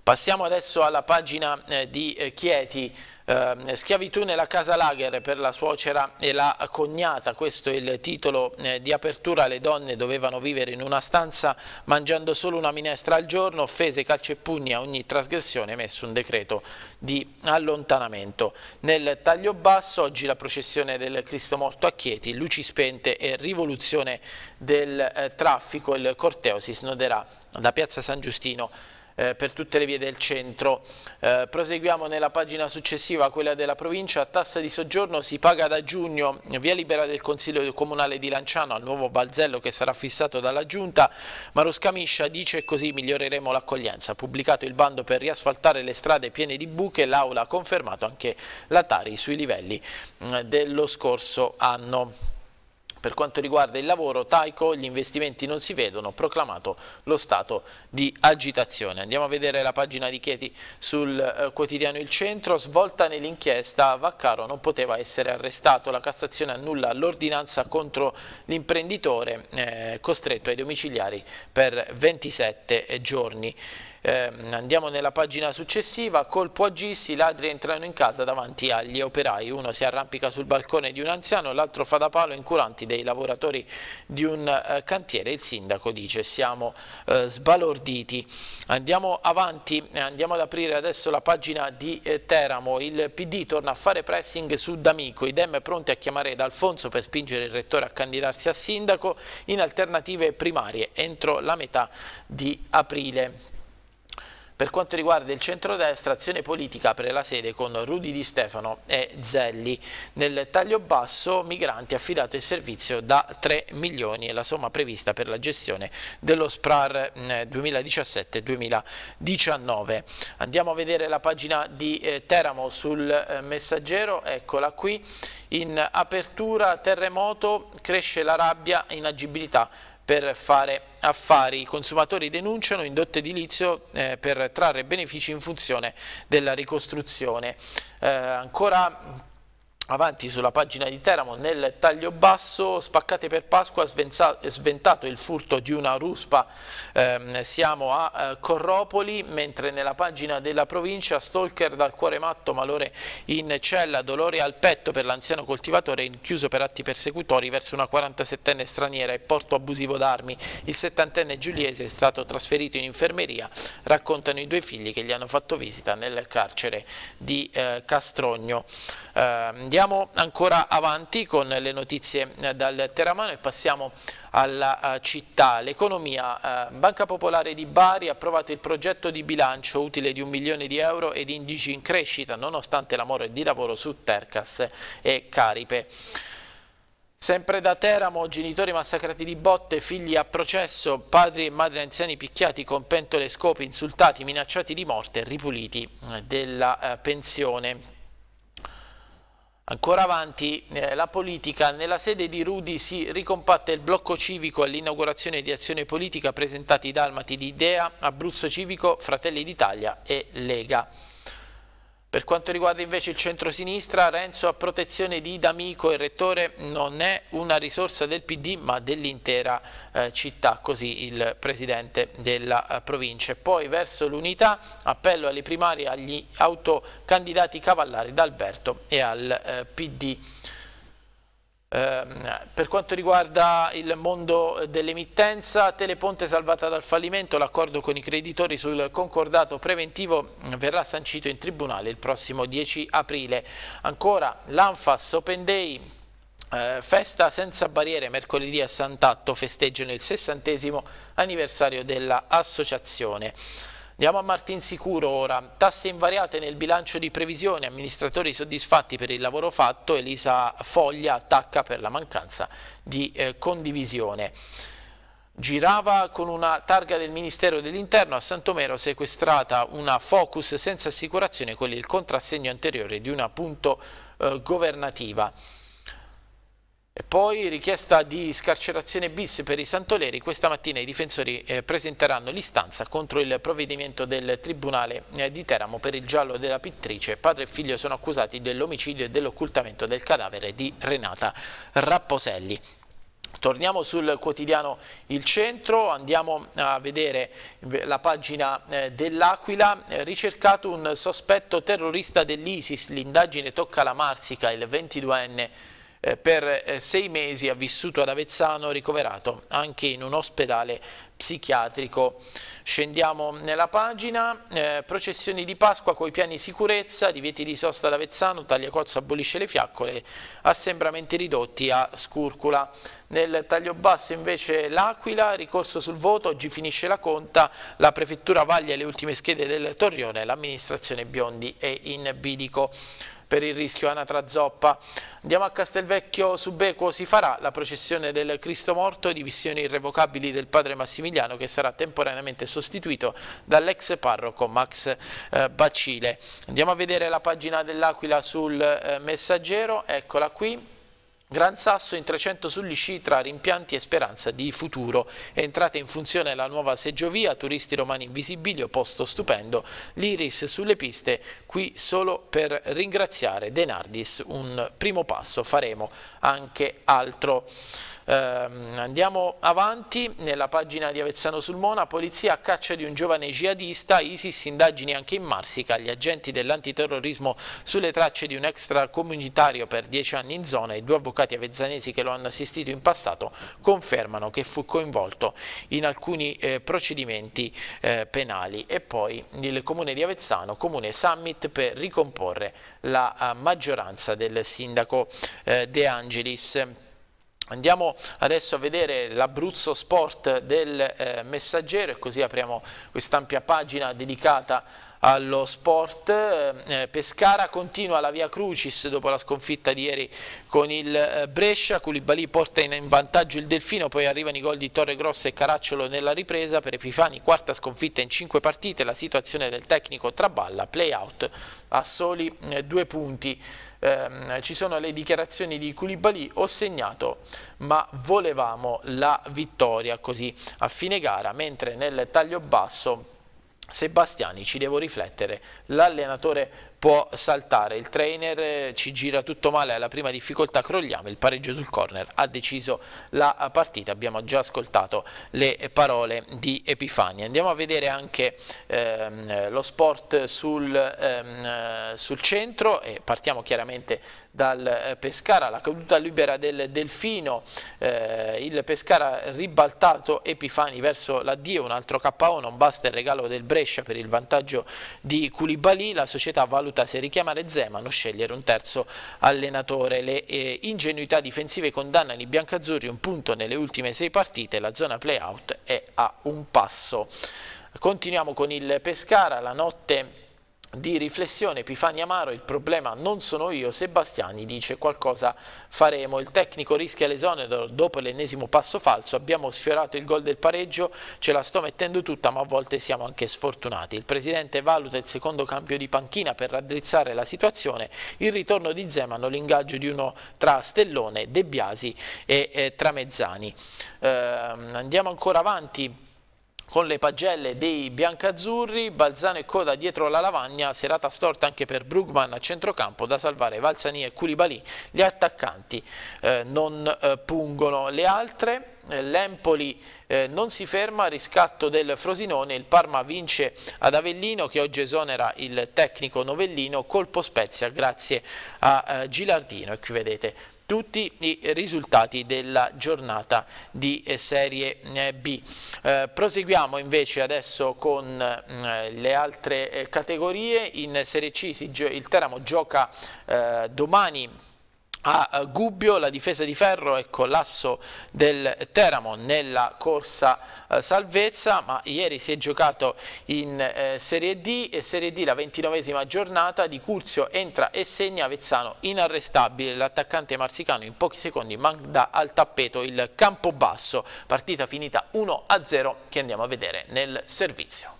Passiamo adesso alla pagina eh, di eh, Chieti, eh, schiavitù nella casa lager per la suocera e la cognata, questo è il titolo eh, di apertura, le donne dovevano vivere in una stanza mangiando solo una minestra al giorno, offese, calci e pugni. A ogni trasgressione, messo un decreto di allontanamento. Nel taglio basso oggi la processione del Cristo morto a Chieti, luci spente e rivoluzione del eh, traffico, il corteo si snoderà da Piazza San Giustino eh, per tutte le vie del centro. Eh, proseguiamo nella pagina successiva, quella della provincia, tassa di soggiorno si paga da giugno, via libera del Consiglio Comunale di Lanciano al nuovo balzello che sarà fissato dalla Giunta, Maruscamiscia dice così miglioreremo l'accoglienza, pubblicato il bando per riasfaltare le strade piene di buche, l'Aula ha confermato anche la Tari sui livelli mm, dello scorso anno. Per quanto riguarda il lavoro, Taiko, gli investimenti non si vedono, proclamato lo stato di agitazione. Andiamo a vedere la pagina di Chieti sul eh, quotidiano Il Centro, svolta nell'inchiesta, Vaccaro non poteva essere arrestato, la Cassazione annulla l'ordinanza contro l'imprenditore eh, costretto ai domiciliari per 27 giorni. Eh, andiamo nella pagina successiva, colpo a Gissi, i ladri entrano in casa davanti agli operai, uno si arrampica sul balcone di un anziano, l'altro fa da palo incuranti dei lavoratori di un eh, cantiere, il sindaco dice siamo eh, sbalorditi. Andiamo avanti, andiamo ad aprire adesso la pagina di eh, Teramo, il PD torna a fare pressing su D'Amico, i Dem pronti a chiamare D'Alfonso per spingere il rettore a candidarsi a sindaco in alternative primarie entro la metà di aprile. Per quanto riguarda il centrodestra, azione politica apre la sede con Rudi Di Stefano e Zelli. Nel taglio basso, migranti affidate il servizio da 3 milioni e la somma prevista per la gestione dello SPRAR 2017-2019. Mm, Andiamo a vedere la pagina di eh, Teramo sul eh, messaggero, eccola qui. In apertura terremoto cresce la rabbia in agibilità per fare affari. I consumatori denunciano indotto edilizio eh, per trarre benefici in funzione della ricostruzione. Eh, ancora Avanti sulla pagina di Teramo, nel taglio basso, spaccate per Pasqua, sventato il furto di una ruspa, eh, siamo a eh, Corropoli, mentre nella pagina della provincia, stalker dal cuore matto, malore in cella, dolore al petto per l'anziano coltivatore, chiuso per atti persecutori verso una 47enne straniera e porto abusivo d'armi. Il settantenne giuliese è stato trasferito in infermeria, raccontano i due figli che gli hanno fatto visita nel carcere di eh, Castrogno. Eh, andiamo ancora avanti con le notizie eh, dal Teramano e passiamo alla uh, città. L'economia, uh, Banca Popolare di Bari ha approvato il progetto di bilancio utile di un milione di euro ed indici in crescita nonostante l'amore di lavoro su Tercas e Caripe. Sempre da Teramo, genitori massacrati di botte, figli a processo, padri e madri anziani picchiati con pentole e scopi, insultati, minacciati di morte, ripuliti della pensione. Ancora avanti, eh, la politica. Nella sede di Rudi si ricompatta il blocco civico all'inaugurazione di azione politica presentati i dalmati di Idea, Abruzzo Civico, Fratelli d'Italia e Lega. Per quanto riguarda invece il centro-sinistra, Renzo a protezione di D'Amico, il rettore non è una risorsa del PD ma dell'intera eh, città, così il presidente della eh, provincia. Poi verso l'unità, appello alle primarie agli autocandidati cavallari d'Alberto e al eh, PD. Ehm, per quanto riguarda il mondo dell'emittenza, Teleponte salvata dal fallimento, l'accordo con i creditori sul concordato preventivo verrà sancito in tribunale il prossimo 10 aprile. Ancora l'Anfas Open Day, eh, festa senza barriere, mercoledì a Sant'Atto festeggiano il sessantesimo anniversario dell'associazione. Andiamo a Martin Sicuro ora. Tasse invariate nel bilancio di previsione, amministratori soddisfatti per il lavoro fatto, Elisa Foglia attacca per la mancanza di eh, condivisione. Girava con una targa del Ministero dell'Interno a Santomero sequestrata una Focus senza assicurazione, quello il contrassegno anteriore di una punto eh, governativa. E poi richiesta di scarcerazione bis per i Santoleri, questa mattina i difensori eh, presenteranno l'istanza contro il provvedimento del Tribunale eh, di Teramo per il giallo della pittrice. Padre e figlio sono accusati dell'omicidio e dell'occultamento del cadavere di Renata Rapposelli. Torniamo sul quotidiano Il Centro, andiamo a vedere la pagina eh, dell'Aquila, eh, ricercato un sospetto terrorista dell'ISIS, l'indagine tocca la Marsica, il 22enne eh, per eh, sei mesi ha vissuto ad Avezzano, ricoverato anche in un ospedale psichiatrico. Scendiamo nella pagina, eh, processioni di Pasqua con i piani sicurezza, divieti di sosta ad Avezzano, Tagliacozzo abolisce le fiaccole, assembramenti ridotti a Scurcula. Nel taglio basso invece l'Aquila, ricorso sul voto, oggi finisce la conta, la prefettura vaglia le ultime schede del Torrione, l'amministrazione Biondi è in bilico per il rischio anatra zoppa. Andiamo a Castelvecchio Subequo, si farà la processione del Cristo morto, divisioni irrevocabili del padre Massimiliano che sarà temporaneamente sostituito dall'ex parroco Max eh, Bacile. Andiamo a vedere la pagina dell'Aquila sul eh, messaggero, eccola qui. Gran Sasso in 300 sugli tra rimpianti e speranza di futuro. È entrata in funzione la nuova seggiovia, turisti romani invisibili, posto stupendo, l'Iris sulle piste, qui solo per ringraziare De Nardis, un primo passo, faremo anche altro. Eh, andiamo avanti. Nella pagina di Avezzano sul Mona, polizia a caccia di un giovane jihadista, ISIS indagini anche in Marsica, gli agenti dell'antiterrorismo sulle tracce di un extracomunitario per dieci anni in zona. E due avvocati avezzanesi che lo hanno assistito in passato confermano che fu coinvolto in alcuni eh, procedimenti eh, penali. E poi il comune di Avezzano, comune summit per ricomporre la uh, maggioranza del sindaco eh, De Angelis. Andiamo adesso a vedere l'Abruzzo Sport del eh, Messaggero e così apriamo quest'ampia pagina dedicata allo sport. Eh, Pescara continua la via Crucis dopo la sconfitta di ieri con il eh, Brescia, Culibali porta in, in, vantaggio il Delfino, poi arrivano i gol di Torre Grossa e Caracciolo nella ripresa, per Epifani quarta sconfitta in cinque partite, la situazione del tecnico traballa, play out a soli eh, due punti ehm, ci sono le dichiarazioni di Koulibaly, ho segnato ma volevamo la vittoria così a fine gara, mentre nel taglio basso Sebastiani ci devo riflettere, l'allenatore può saltare, il trainer eh, ci gira tutto male alla prima difficoltà, crolliamo, il pareggio sul corner ha deciso la partita, abbiamo già ascoltato le parole di Epifani. Andiamo a vedere anche ehm, lo sport sul, ehm, sul centro e partiamo chiaramente dal eh, Pescara, la caduta libera del Delfino, eh, il Pescara ribaltato Epifani verso l'addio, un altro KO, non basta il regalo del Brescia per il vantaggio di Culibali, la società valuta se richiamare Zeman o scegliere un terzo allenatore. Le eh, ingenuità difensive condannano i biancazzurri un punto nelle ultime sei partite, la zona play-out è a un passo. Continuiamo con il Pescara, la notte di riflessione Epifani Amaro, il problema non sono io, Sebastiani dice qualcosa faremo, il tecnico rischia l'esonero. Dopo l'ennesimo passo falso, abbiamo sfiorato il gol del pareggio, ce la sto mettendo tutta ma a volte siamo anche sfortunati, il presidente valuta il secondo cambio di panchina per raddrizzare la situazione, il ritorno di Zemano, l'ingaggio di uno tra Stellone, De Biasi e eh, Tramezzani. Eh, andiamo ancora avanti con le pagelle dei biancazzurri, Balzano e coda dietro la lavagna, serata storta anche per Brugman a centrocampo da salvare Valsani e Culibali, gli attaccanti eh, non eh, pungono. Le altre, eh, l'Empoli eh, non si ferma, riscatto del Frosinone, il Parma vince ad Avellino che oggi esonera il tecnico Novellino, colpo Spezia grazie a eh, Gilardino. E qui vedete tutti i risultati della giornata di eh, Serie eh, B. Eh, proseguiamo invece adesso con eh, le altre eh, categorie. In Serie C il Teramo gioca eh, domani a Gubbio, la difesa di ferro è collasso del Teramo nella corsa eh, salvezza, ma ieri si è giocato in eh, Serie D e Serie D la ventinovesima giornata di Curzio entra e segna Avezzano inarrestabile, l'attaccante marsicano in pochi secondi manda al tappeto il campo basso, partita finita 1-0 che andiamo a vedere nel servizio.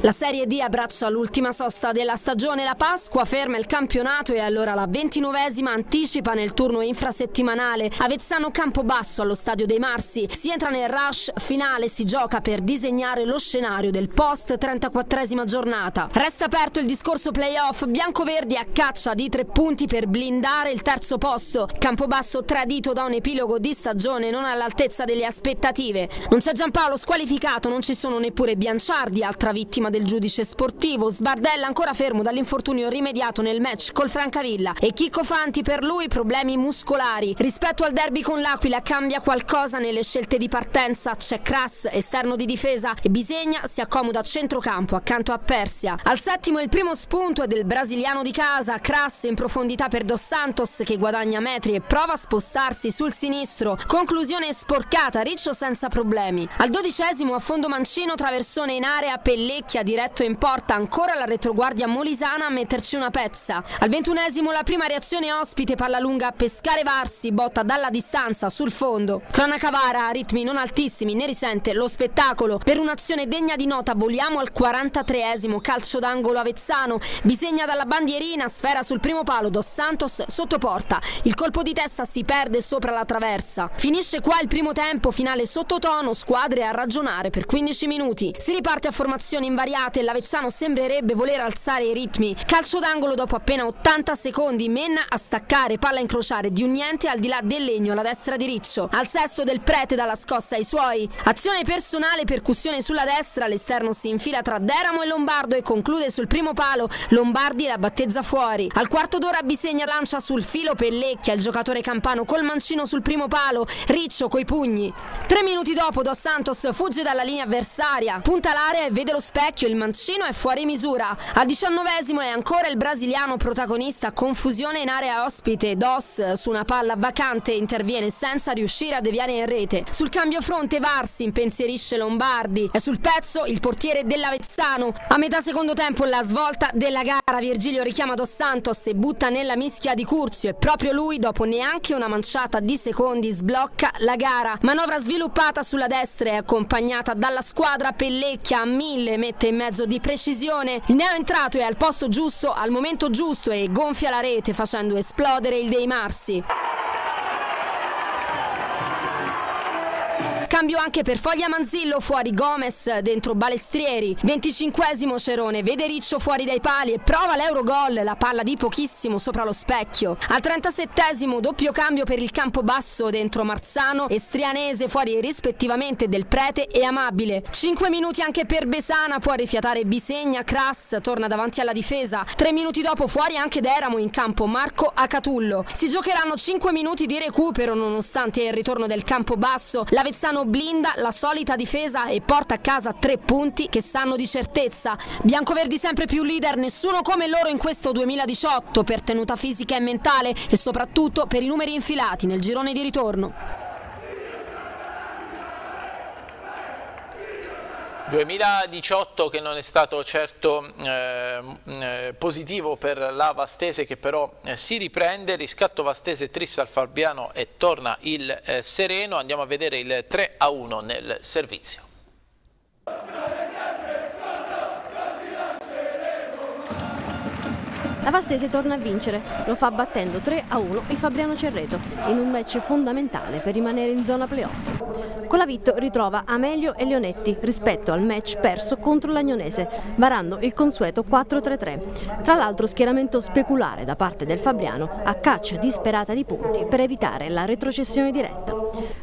La Serie D abbraccia l'ultima sosta della stagione, la Pasqua ferma il campionato e allora la ventinovesima anticipa nel turno infrasettimanale. Avezzano Campobasso allo Stadio dei Marsi. Si entra nel rush finale, si gioca per disegnare lo scenario del post 34esima giornata. Resta aperto il discorso playoff, biancoverdi a caccia di tre punti per blindare il terzo posto. Campobasso tradito da un epilogo di stagione non all'altezza delle aspettative. Non c'è Giampaolo squalificato, non ci sono neppure Bianciardi, altra vittima del giudice sportivo, Sbardella ancora fermo dall'infortunio rimediato nel match col Francavilla e Chicco Fanti per lui problemi muscolari. Rispetto al derby con l'Aquila cambia qualcosa nelle scelte di partenza, c'è Kras esterno di difesa e Bisegna si accomoda a centrocampo accanto a Persia. Al settimo il primo spunto è del brasiliano di casa, Kras in profondità per Dos Santos che guadagna metri e prova a spostarsi sul sinistro. Conclusione sporcata, Riccio senza problemi. Al dodicesimo a fondo mancino traversone in area, Pellecchia diretto in porta ancora la retroguardia molisana a metterci una pezza. Al ventunesimo la prima reazione ospite palla lunga a pescare Varsi, botta dalla distanza sul fondo. Cronaca a ritmi non altissimi, ne risente lo spettacolo. Per un'azione degna di nota voliamo al 43esimo calcio d'angolo avezzano. Bisegna dalla bandierina, sfera sul primo palo, Dos Santos sotto porta. Il colpo di testa si perde sopra la traversa. Finisce qua il primo tempo, finale sottotono, squadre a ragionare per 15 minuti. Si riparte a formazione invariate l'Avezzano sembrerebbe voler alzare i ritmi. Calcio d'angolo dopo appena 80 secondi, Menna a staccare, palla a incrociare di un niente al di là del legno alla destra di Riccio. Al sesto del prete dalla scossa ai suoi. Azione personale, percussione sulla destra, l'esterno si infila tra Deramo e Lombardo e conclude sul primo palo. Lombardi la battezza fuori. Al quarto d'ora Bisegna lancia sul filo Pellecchia, il giocatore campano col mancino sul primo palo. Riccio coi pugni. Tre minuti dopo Dos Santos fugge dalla linea avversaria, punta l'area e vede lo specchio il mancino è fuori misura. Al diciannovesimo è ancora il brasiliano protagonista, confusione in area ospite, Dos su una palla vacante interviene senza riuscire a deviare in rete. Sul cambio fronte Varsi impensierisce Lombardi, è sul pezzo il portiere dell'Avezzano. A metà secondo tempo la svolta della gara, Virgilio richiama Dos Santos e butta nella mischia di Curzio e proprio lui dopo neanche una manciata di secondi sblocca la gara. Manovra sviluppata sulla destra e accompagnata dalla squadra Pellecchia a mille mette in mezzo di precisione. Il neo entrato è al posto giusto, al momento giusto e gonfia la rete facendo esplodere il Dei Marsi. Cambio anche per Foglia Manzillo, fuori Gomez, dentro Balestrieri. 25esimo Cerone, vede Riccio fuori dai pali e prova l'Eurogol, la palla di pochissimo sopra lo specchio. Al 37esimo doppio cambio per il campo basso, dentro Marzano e Strianese, fuori rispettivamente del Prete e Amabile. 5 minuti anche per Besana, può rifiatare Bisegna, Crass, torna davanti alla difesa. 3 minuti dopo fuori anche Deramo in campo Marco Acatullo. Si giocheranno 5 minuti di recupero nonostante il ritorno del campo basso. L'Avezzano blinda la solita difesa e porta a casa tre punti che sanno di certezza. Biancoverdi sempre più leader, nessuno come loro in questo 2018 per tenuta fisica e mentale e soprattutto per i numeri infilati nel girone di ritorno. 2018 che non è stato certo eh, eh, positivo per la Vastese che però eh, si riprende, riscatto Vastese trissa al Fabiano e torna il eh, Sereno, andiamo a vedere il 3 a 1 nel servizio. La Vastese torna a vincere, lo fa battendo 3 a 1 il Fabriano Cerreto in un match fondamentale per rimanere in zona playoff. Colavitto ritrova Amelio e Leonetti rispetto al match perso contro l'Agnonese, varando il consueto 4-3-3. Tra l'altro schieramento speculare da parte del Fabriano a caccia disperata di punti per evitare la retrocessione diretta.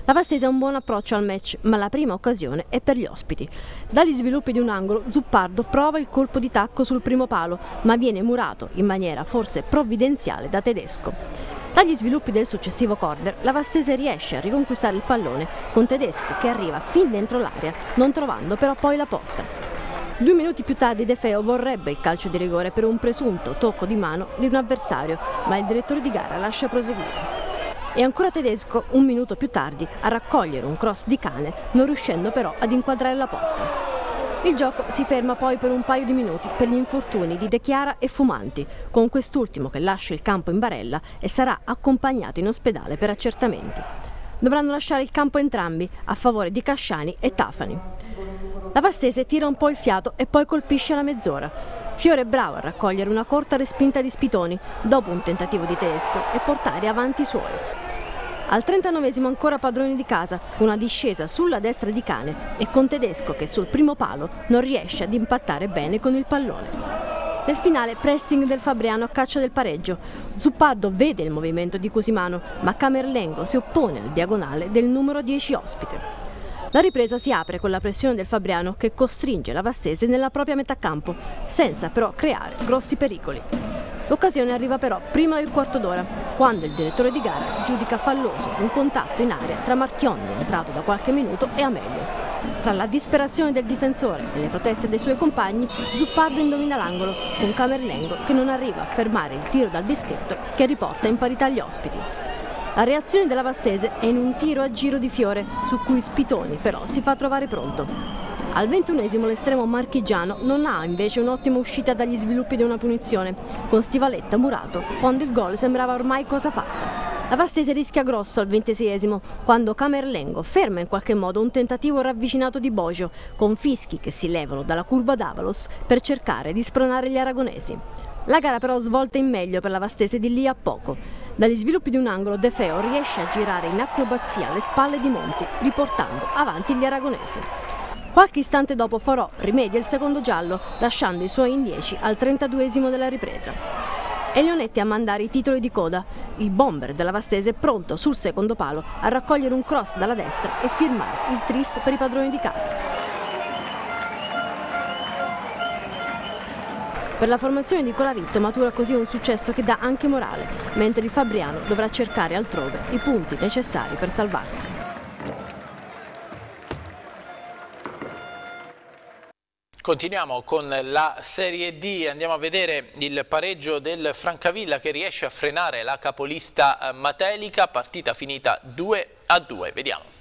La Vastese ha un buon approccio al match, ma la prima occasione è per gli ospiti. Dagli sviluppi di un angolo, Zuppardo prova il colpo di tacco sul primo palo, ma viene murato in maniera forse provvidenziale da Tedesco. Dagli sviluppi del successivo corner, la Vastese riesce a riconquistare il pallone con Tedesco che arriva fin dentro l'area, non trovando però poi la porta. Due minuti più tardi De Feo vorrebbe il calcio di rigore per un presunto tocco di mano di un avversario, ma il direttore di gara lascia proseguire. E ancora Tedesco, un minuto più tardi, a raccogliere un cross di cane, non riuscendo però ad inquadrare la porta. Il gioco si ferma poi per un paio di minuti per gli infortuni di De Chiara e Fumanti, con quest'ultimo che lascia il campo in barella e sarà accompagnato in ospedale per accertamenti. Dovranno lasciare il campo entrambi a favore di Casciani e Tafani. La Vastese tira un po' il fiato e poi colpisce la mezz'ora. Fiore è bravo a raccogliere una corta respinta di Spitoni dopo un tentativo di tedesco e portare avanti i suoi. Al 39 ancora padroni di casa, una discesa sulla destra di Cane e con Tedesco che sul primo palo non riesce ad impattare bene con il pallone. Nel finale pressing del Fabriano a caccia del pareggio. Zuppardo vede il movimento di Cusimano, ma Camerlengo si oppone al diagonale del numero 10 ospite. La ripresa si apre con la pressione del Fabriano che costringe la Vastese nella propria metà campo, senza però creare grossi pericoli. L'occasione arriva però prima del quarto d'ora, quando il direttore di gara giudica falloso un contatto in aria tra Marchionne, entrato da qualche minuto, e Amelio. Tra la disperazione del difensore e le proteste dei suoi compagni, Zuppardo indovina l'angolo, con Camerlengo che non arriva a fermare il tiro dal dischetto che riporta in parità gli ospiti. La reazione della Vastese è in un tiro a giro di fiore, su cui Spitoni però si fa trovare pronto. Al ventunesimo l'estremo marchigiano non ha invece un'ottima uscita dagli sviluppi di una punizione, con Stivaletta murato, quando il gol sembrava ormai cosa fatta. La Vastese rischia grosso al ventesimo, quando Camerlengo ferma in qualche modo un tentativo ravvicinato di Boggio, con fischi che si levano dalla curva d'Avalos per cercare di spronare gli aragonesi. La gara però svolta in meglio per la Vastese di lì a poco. Dagli sviluppi di un angolo De Feo riesce a girare in acrobazia alle spalle di Monti, riportando avanti gli aragonesi. Qualche istante dopo Forò rimedia il secondo giallo, lasciando i suoi in 10 al 32esimo della ripresa. E Leonetti a mandare i titoli di coda. Il bomber della Vastese è pronto sul secondo palo a raccogliere un cross dalla destra e firmare il tris per i padroni di casa. Per la formazione di Colavitto matura così un successo che dà anche morale, mentre il Fabriano dovrà cercare altrove i punti necessari per salvarsi. Continuiamo con la Serie D, andiamo a vedere il pareggio del Francavilla che riesce a frenare la capolista Matelica, partita finita 2 a 2, vediamo.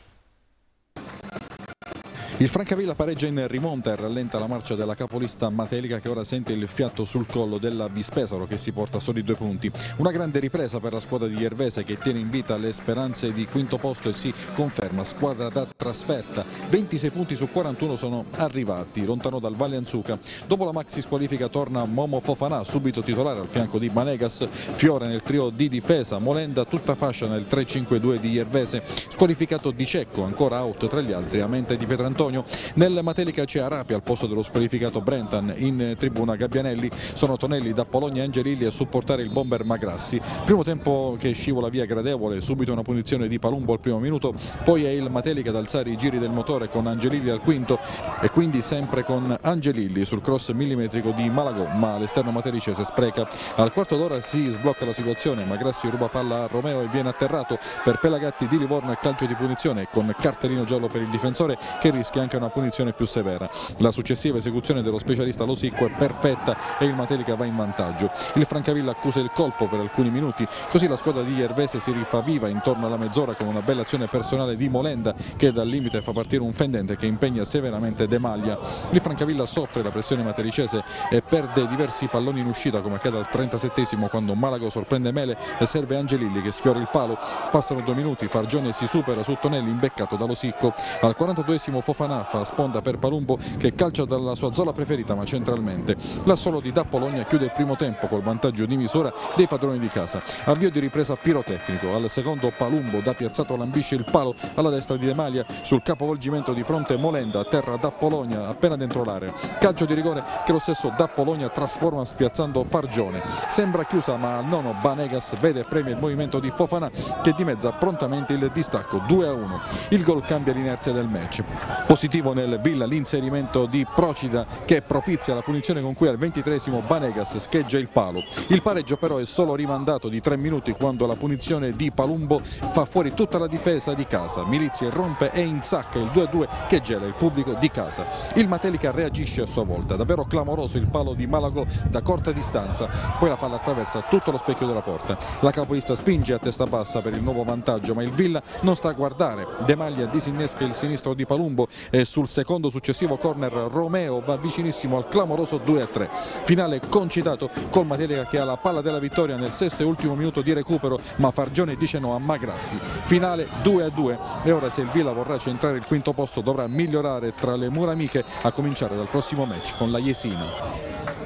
Il Francavilla pareggia in rimonta e rallenta la marcia della capolista Matelica che ora sente il fiato sul collo della Vispesaro che si porta soli due punti. Una grande ripresa per la squadra di Iervese che tiene in vita le speranze di quinto posto e si conferma squadra da trasferta. 26 punti su 41 sono arrivati, lontano dal Valle Anzuca. Dopo la maxi squalifica torna Momo Fofanà, subito titolare al fianco di Manegas, Fiore nel trio di difesa, Molenda tutta fascia nel 3-5-2 di Iervese, squalificato Di Cecco, ancora out tra gli altri a mente di Pietrantonio Antonio. Nel Matelica c'è Arapi al posto dello squalificato Brentan, in tribuna Gabbianelli sono Tonelli da Pologna e Angelilli a supportare il bomber Magrassi. Primo tempo che scivola via gradevole, subito una punizione di Palumbo al primo minuto, poi è il Matelica ad alzare i giri del motore con Angelilli al quinto e quindi sempre con Angelilli sul cross millimetrico di Malagò, ma l'esterno matelicese spreca. Al quarto d'ora si sblocca la situazione, Magrassi ruba palla a Romeo e viene atterrato per Pelagatti di Livorno e calcio di punizione con cartellino giallo per il difensore che rischia rischia anche una punizione più severa. La successiva esecuzione dello specialista Losicco è perfetta e il Matelica va in vantaggio. Il Francavilla accusa il colpo per alcuni minuti, così la squadra di Iervese si rifà viva intorno alla mezz'ora con una bella azione personale di Molenda che dal limite fa partire un fendente che impegna severamente De Maglia. Il Francavilla soffre la pressione matelicese e perde diversi palloni in uscita come accade al 37 quando Malago sorprende Mele e serve Angelilli che sfiora il palo. Passano due minuti, Fargione si supera su Tonelli imbeccato da Losicco. Al 42 Fofana Fofana fa sponda per Palumbo che calcia dalla sua zona preferita ma centralmente. L'assolo di Da Pologna chiude il primo tempo col vantaggio di misura dei padroni di casa. Avvio di ripresa pirotecnico. Al secondo Palumbo da piazzato lambisce il palo alla destra di De Maglia sul capovolgimento di fronte Molenda a terra da Pologna appena dentro l'area. Calcio di rigore che lo stesso da Pologna trasforma spiazzando Fargione. Sembra chiusa ma al nono Banegas vede e premia il movimento di Fofana che dimezza prontamente il distacco 2 a 1. Il gol cambia l'inerzia del match. Positivo nel Villa l'inserimento di Procida che propizia la punizione con cui al 23 Banegas scheggia il palo. Il pareggio però è solo rimandato di 3 minuti quando la punizione di Palumbo fa fuori tutta la difesa di casa. Milizia rompe e insacca il 2-2 che gela il pubblico di casa. Il Matelica reagisce a sua volta, davvero clamoroso il palo di Malago da corta distanza, poi la palla attraversa tutto lo specchio della porta. La capolista spinge a testa bassa per il nuovo vantaggio, ma il Villa non sta a guardare. De Maglia disinnesca il sinistro di Palumbo e sul secondo successivo corner Romeo va vicinissimo al clamoroso 2-3. Finale concitato col Matelica che ha la palla della vittoria nel sesto e ultimo minuto di recupero, ma Fargione dice no a Magrassi. Finale 2-2 e ora se il Villa vorrà centrare il quinto posto dovrà migliorare tra le mura amiche a cominciare dal prossimo match con la Jesina.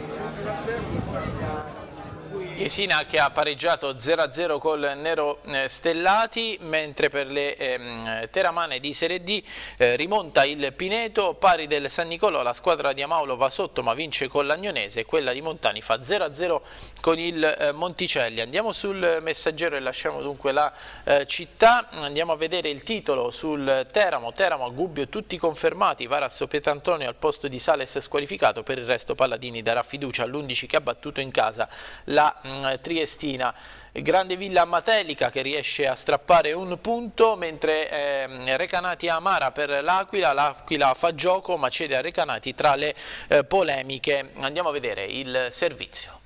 Chiesina che ha pareggiato 0-0 col Nero eh, Stellati, mentre per le ehm, Teramane di Serie D eh, rimonta il Pineto, pari del San Nicolò, la squadra di Amaulo va sotto ma vince con l'Agnonese quella di Montani fa 0-0 con il eh, Monticelli. Andiamo sul messaggero e lasciamo dunque la eh, città, andiamo a vedere il titolo sul Teramo, Teramo a Gubbio tutti confermati, Varas Pietantonio al posto di Sales squalificato, per il resto Palladini darà fiducia all'11 che ha battuto in casa la Mm, triestina. Grande Villa Matelica che riesce a strappare un punto mentre eh, Recanati Amara per l'Aquila, l'Aquila fa gioco ma cede a Recanati tra le eh, polemiche. Andiamo a vedere il servizio.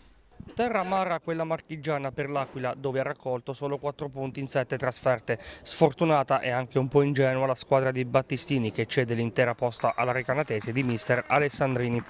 Terra amara quella marchigiana per l'Aquila dove ha raccolto solo 4 punti in 7 trasferte. Sfortunata e anche un po' ingenua la squadra di Battistini che cede l'intera posta alla recanatese di mister Alessandrini.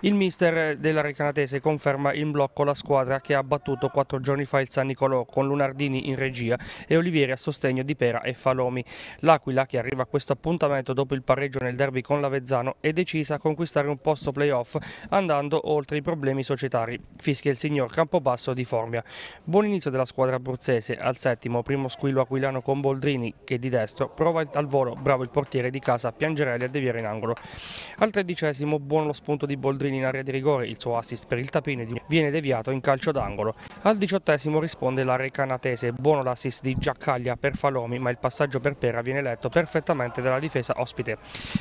Il mister della recanatese conferma in blocco la squadra che ha battuto 4 giorni fa il San Nicolò con Lunardini in regia e Olivieri a sostegno di Pera e Falomi. L'Aquila che arriva a questo appuntamento dopo il pareggio nel derby con l'Avezzano è decisa a conquistare un posto playoff andando oltre i problemi societari. Fischia il signor signor Campobasso di Formia. Buon inizio della squadra abruzzese, al settimo primo squillo aquilano con Boldrini che di destro prova al volo, bravo il portiere di casa Piangerelli a deviare in angolo. Al tredicesimo buono lo spunto di Boldrini in area di rigore, il suo assist per il tapine viene deviato in calcio d'angolo. Al diciottesimo risponde la recanatese, buono l'assist di Giaccaglia per Falomi ma il passaggio per Pera viene letto perfettamente dalla difesa ospite.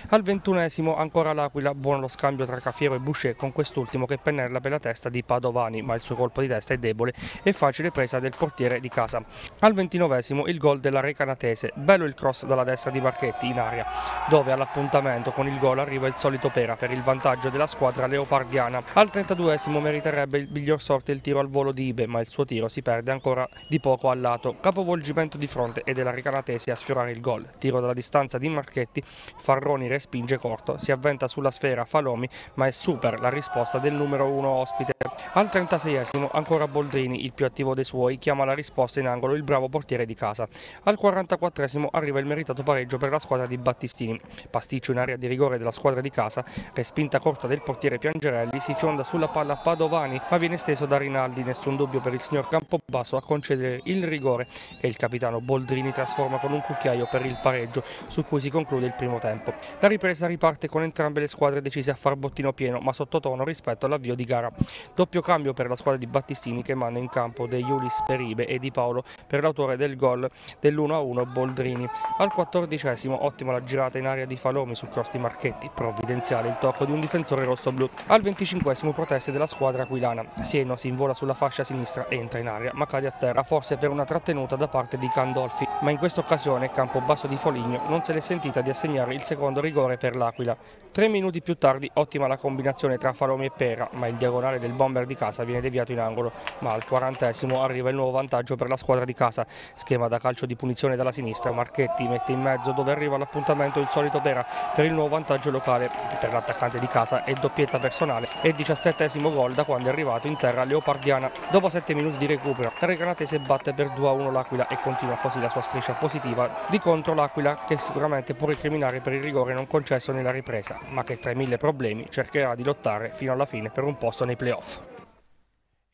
Al ventunesimo ancora l'Aquila, buono lo scambio tra Cafiero e Boucher con quest'ultimo che pennella per la testa di Padovani ma il suo colpo di testa è debole e facile presa del portiere di casa. Al ventinovesimo il gol della Recanatese, bello il cross dalla destra di Marchetti in aria, dove all'appuntamento con il gol arriva il solito Pera per il vantaggio della squadra leopardiana. Al trentaduesimo meriterebbe il miglior sorte il tiro al volo di Ibe, ma il suo tiro si perde ancora di poco al lato. Capovolgimento di fronte e della Recanatese a sfiorare il gol. Tiro dalla distanza di Marchetti, Farroni respinge corto, si avventa sulla sfera Falomi, ma è super la risposta del numero uno ospite. Al 36 36esimo ancora Boldrini, il più attivo dei suoi, chiama la risposta in angolo il bravo portiere di casa. Al 44esimo arriva il meritato pareggio per la squadra di Battistini. Pasticcio in area di rigore della squadra di casa, respinta corta del portiere Piangerelli, si fionda sulla palla Padovani ma viene steso da Rinaldi, nessun dubbio per il signor Campobasso a concedere il rigore che il capitano Boldrini trasforma con un cucchiaio per il pareggio su cui si conclude il primo tempo. La ripresa riparte con entrambe le squadre decise a far bottino pieno ma sottotono rispetto all'avvio di gara. Doppio cambio per la squadra di Battistini che manda in campo De Iulis Peribe e Di Paolo per l'autore del gol dell'1-1 Boldrini. Al quattordicesimo ottima la girata in area di Falomi su cross Marchetti, provvidenziale il tocco di un difensore rosso-blu. Al venticinquesimo proteste della squadra aquilana. Sieno si invola sulla fascia sinistra, entra in area ma cade a terra forse per una trattenuta da parte di Candolfi, ma in questa occasione campo basso di Foligno non se l'è sentita di assegnare il secondo rigore per l'Aquila. Tre minuti più tardi ottima la combinazione tra Falomi e Pera, ma il diagonale del bomber di casa viene deviato in angolo, ma al quarantesimo arriva il nuovo vantaggio per la squadra di casa. Schema da calcio di punizione dalla sinistra, Marchetti mette in mezzo dove arriva l'appuntamento il solito Pera per il nuovo vantaggio locale per l'attaccante di casa e doppietta personale e diciassettesimo gol da quando è arrivato in terra leopardiana. Dopo sette minuti di recupero, la Recanatese batte per 2-1 l'Aquila e continua così la sua striscia positiva. Di contro l'Aquila che sicuramente può recriminare per il rigore non concesso nella ripresa, ma che tra i mille problemi cercherà di lottare fino alla fine per un posto nei playoff.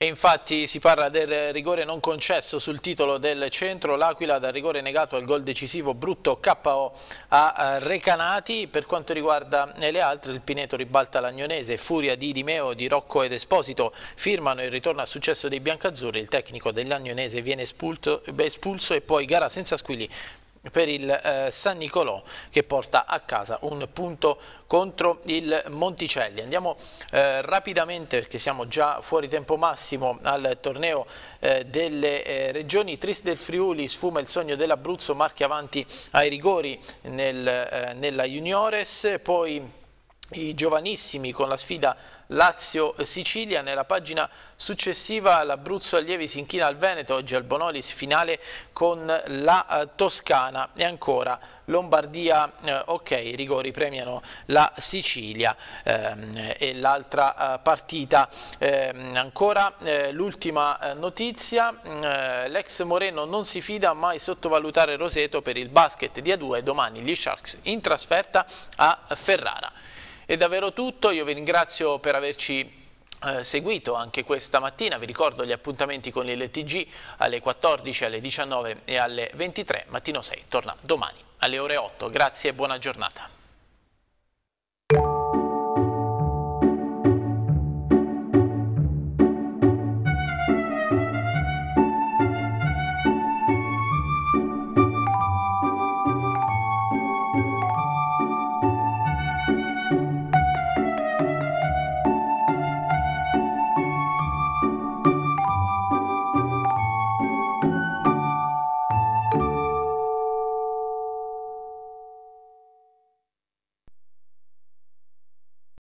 E infatti si parla del rigore non concesso sul titolo del centro, l'Aquila dal rigore negato al gol decisivo brutto KO a Recanati, per quanto riguarda le altre il Pineto ribalta l'Agnonese, Furia di Dimeo, di Rocco ed Esposito firmano il ritorno al successo dei biancazzurri, il tecnico dell'Agnonese viene espulso, espulso e poi gara senza squilli per il eh, San Nicolò che porta a casa un punto contro il Monticelli. Andiamo eh, rapidamente perché siamo già fuori tempo massimo al torneo eh, delle eh, regioni. Tris del Friuli sfuma il sogno dell'Abruzzo, marchi avanti ai rigori nel, eh, nella Juniores, poi i giovanissimi con la sfida Lazio-Sicilia. Nella pagina successiva l'Abruzzo Allievi si inchina al Veneto, oggi al Bonolis finale con la eh, Toscana e ancora Lombardia, eh, ok, i rigori premiano la Sicilia ehm, e l'altra eh, partita. Ehm, ancora eh, l'ultima eh, notizia, eh, l'ex Moreno non si fida mai sottovalutare Roseto per il basket di A2, domani gli Sharks in trasferta a Ferrara. È davvero tutto, io vi ringrazio per averci eh, seguito anche questa mattina, vi ricordo gli appuntamenti con l'LTG alle 14, alle 19 e alle 23, mattino 6 torna domani alle ore 8, grazie e buona giornata.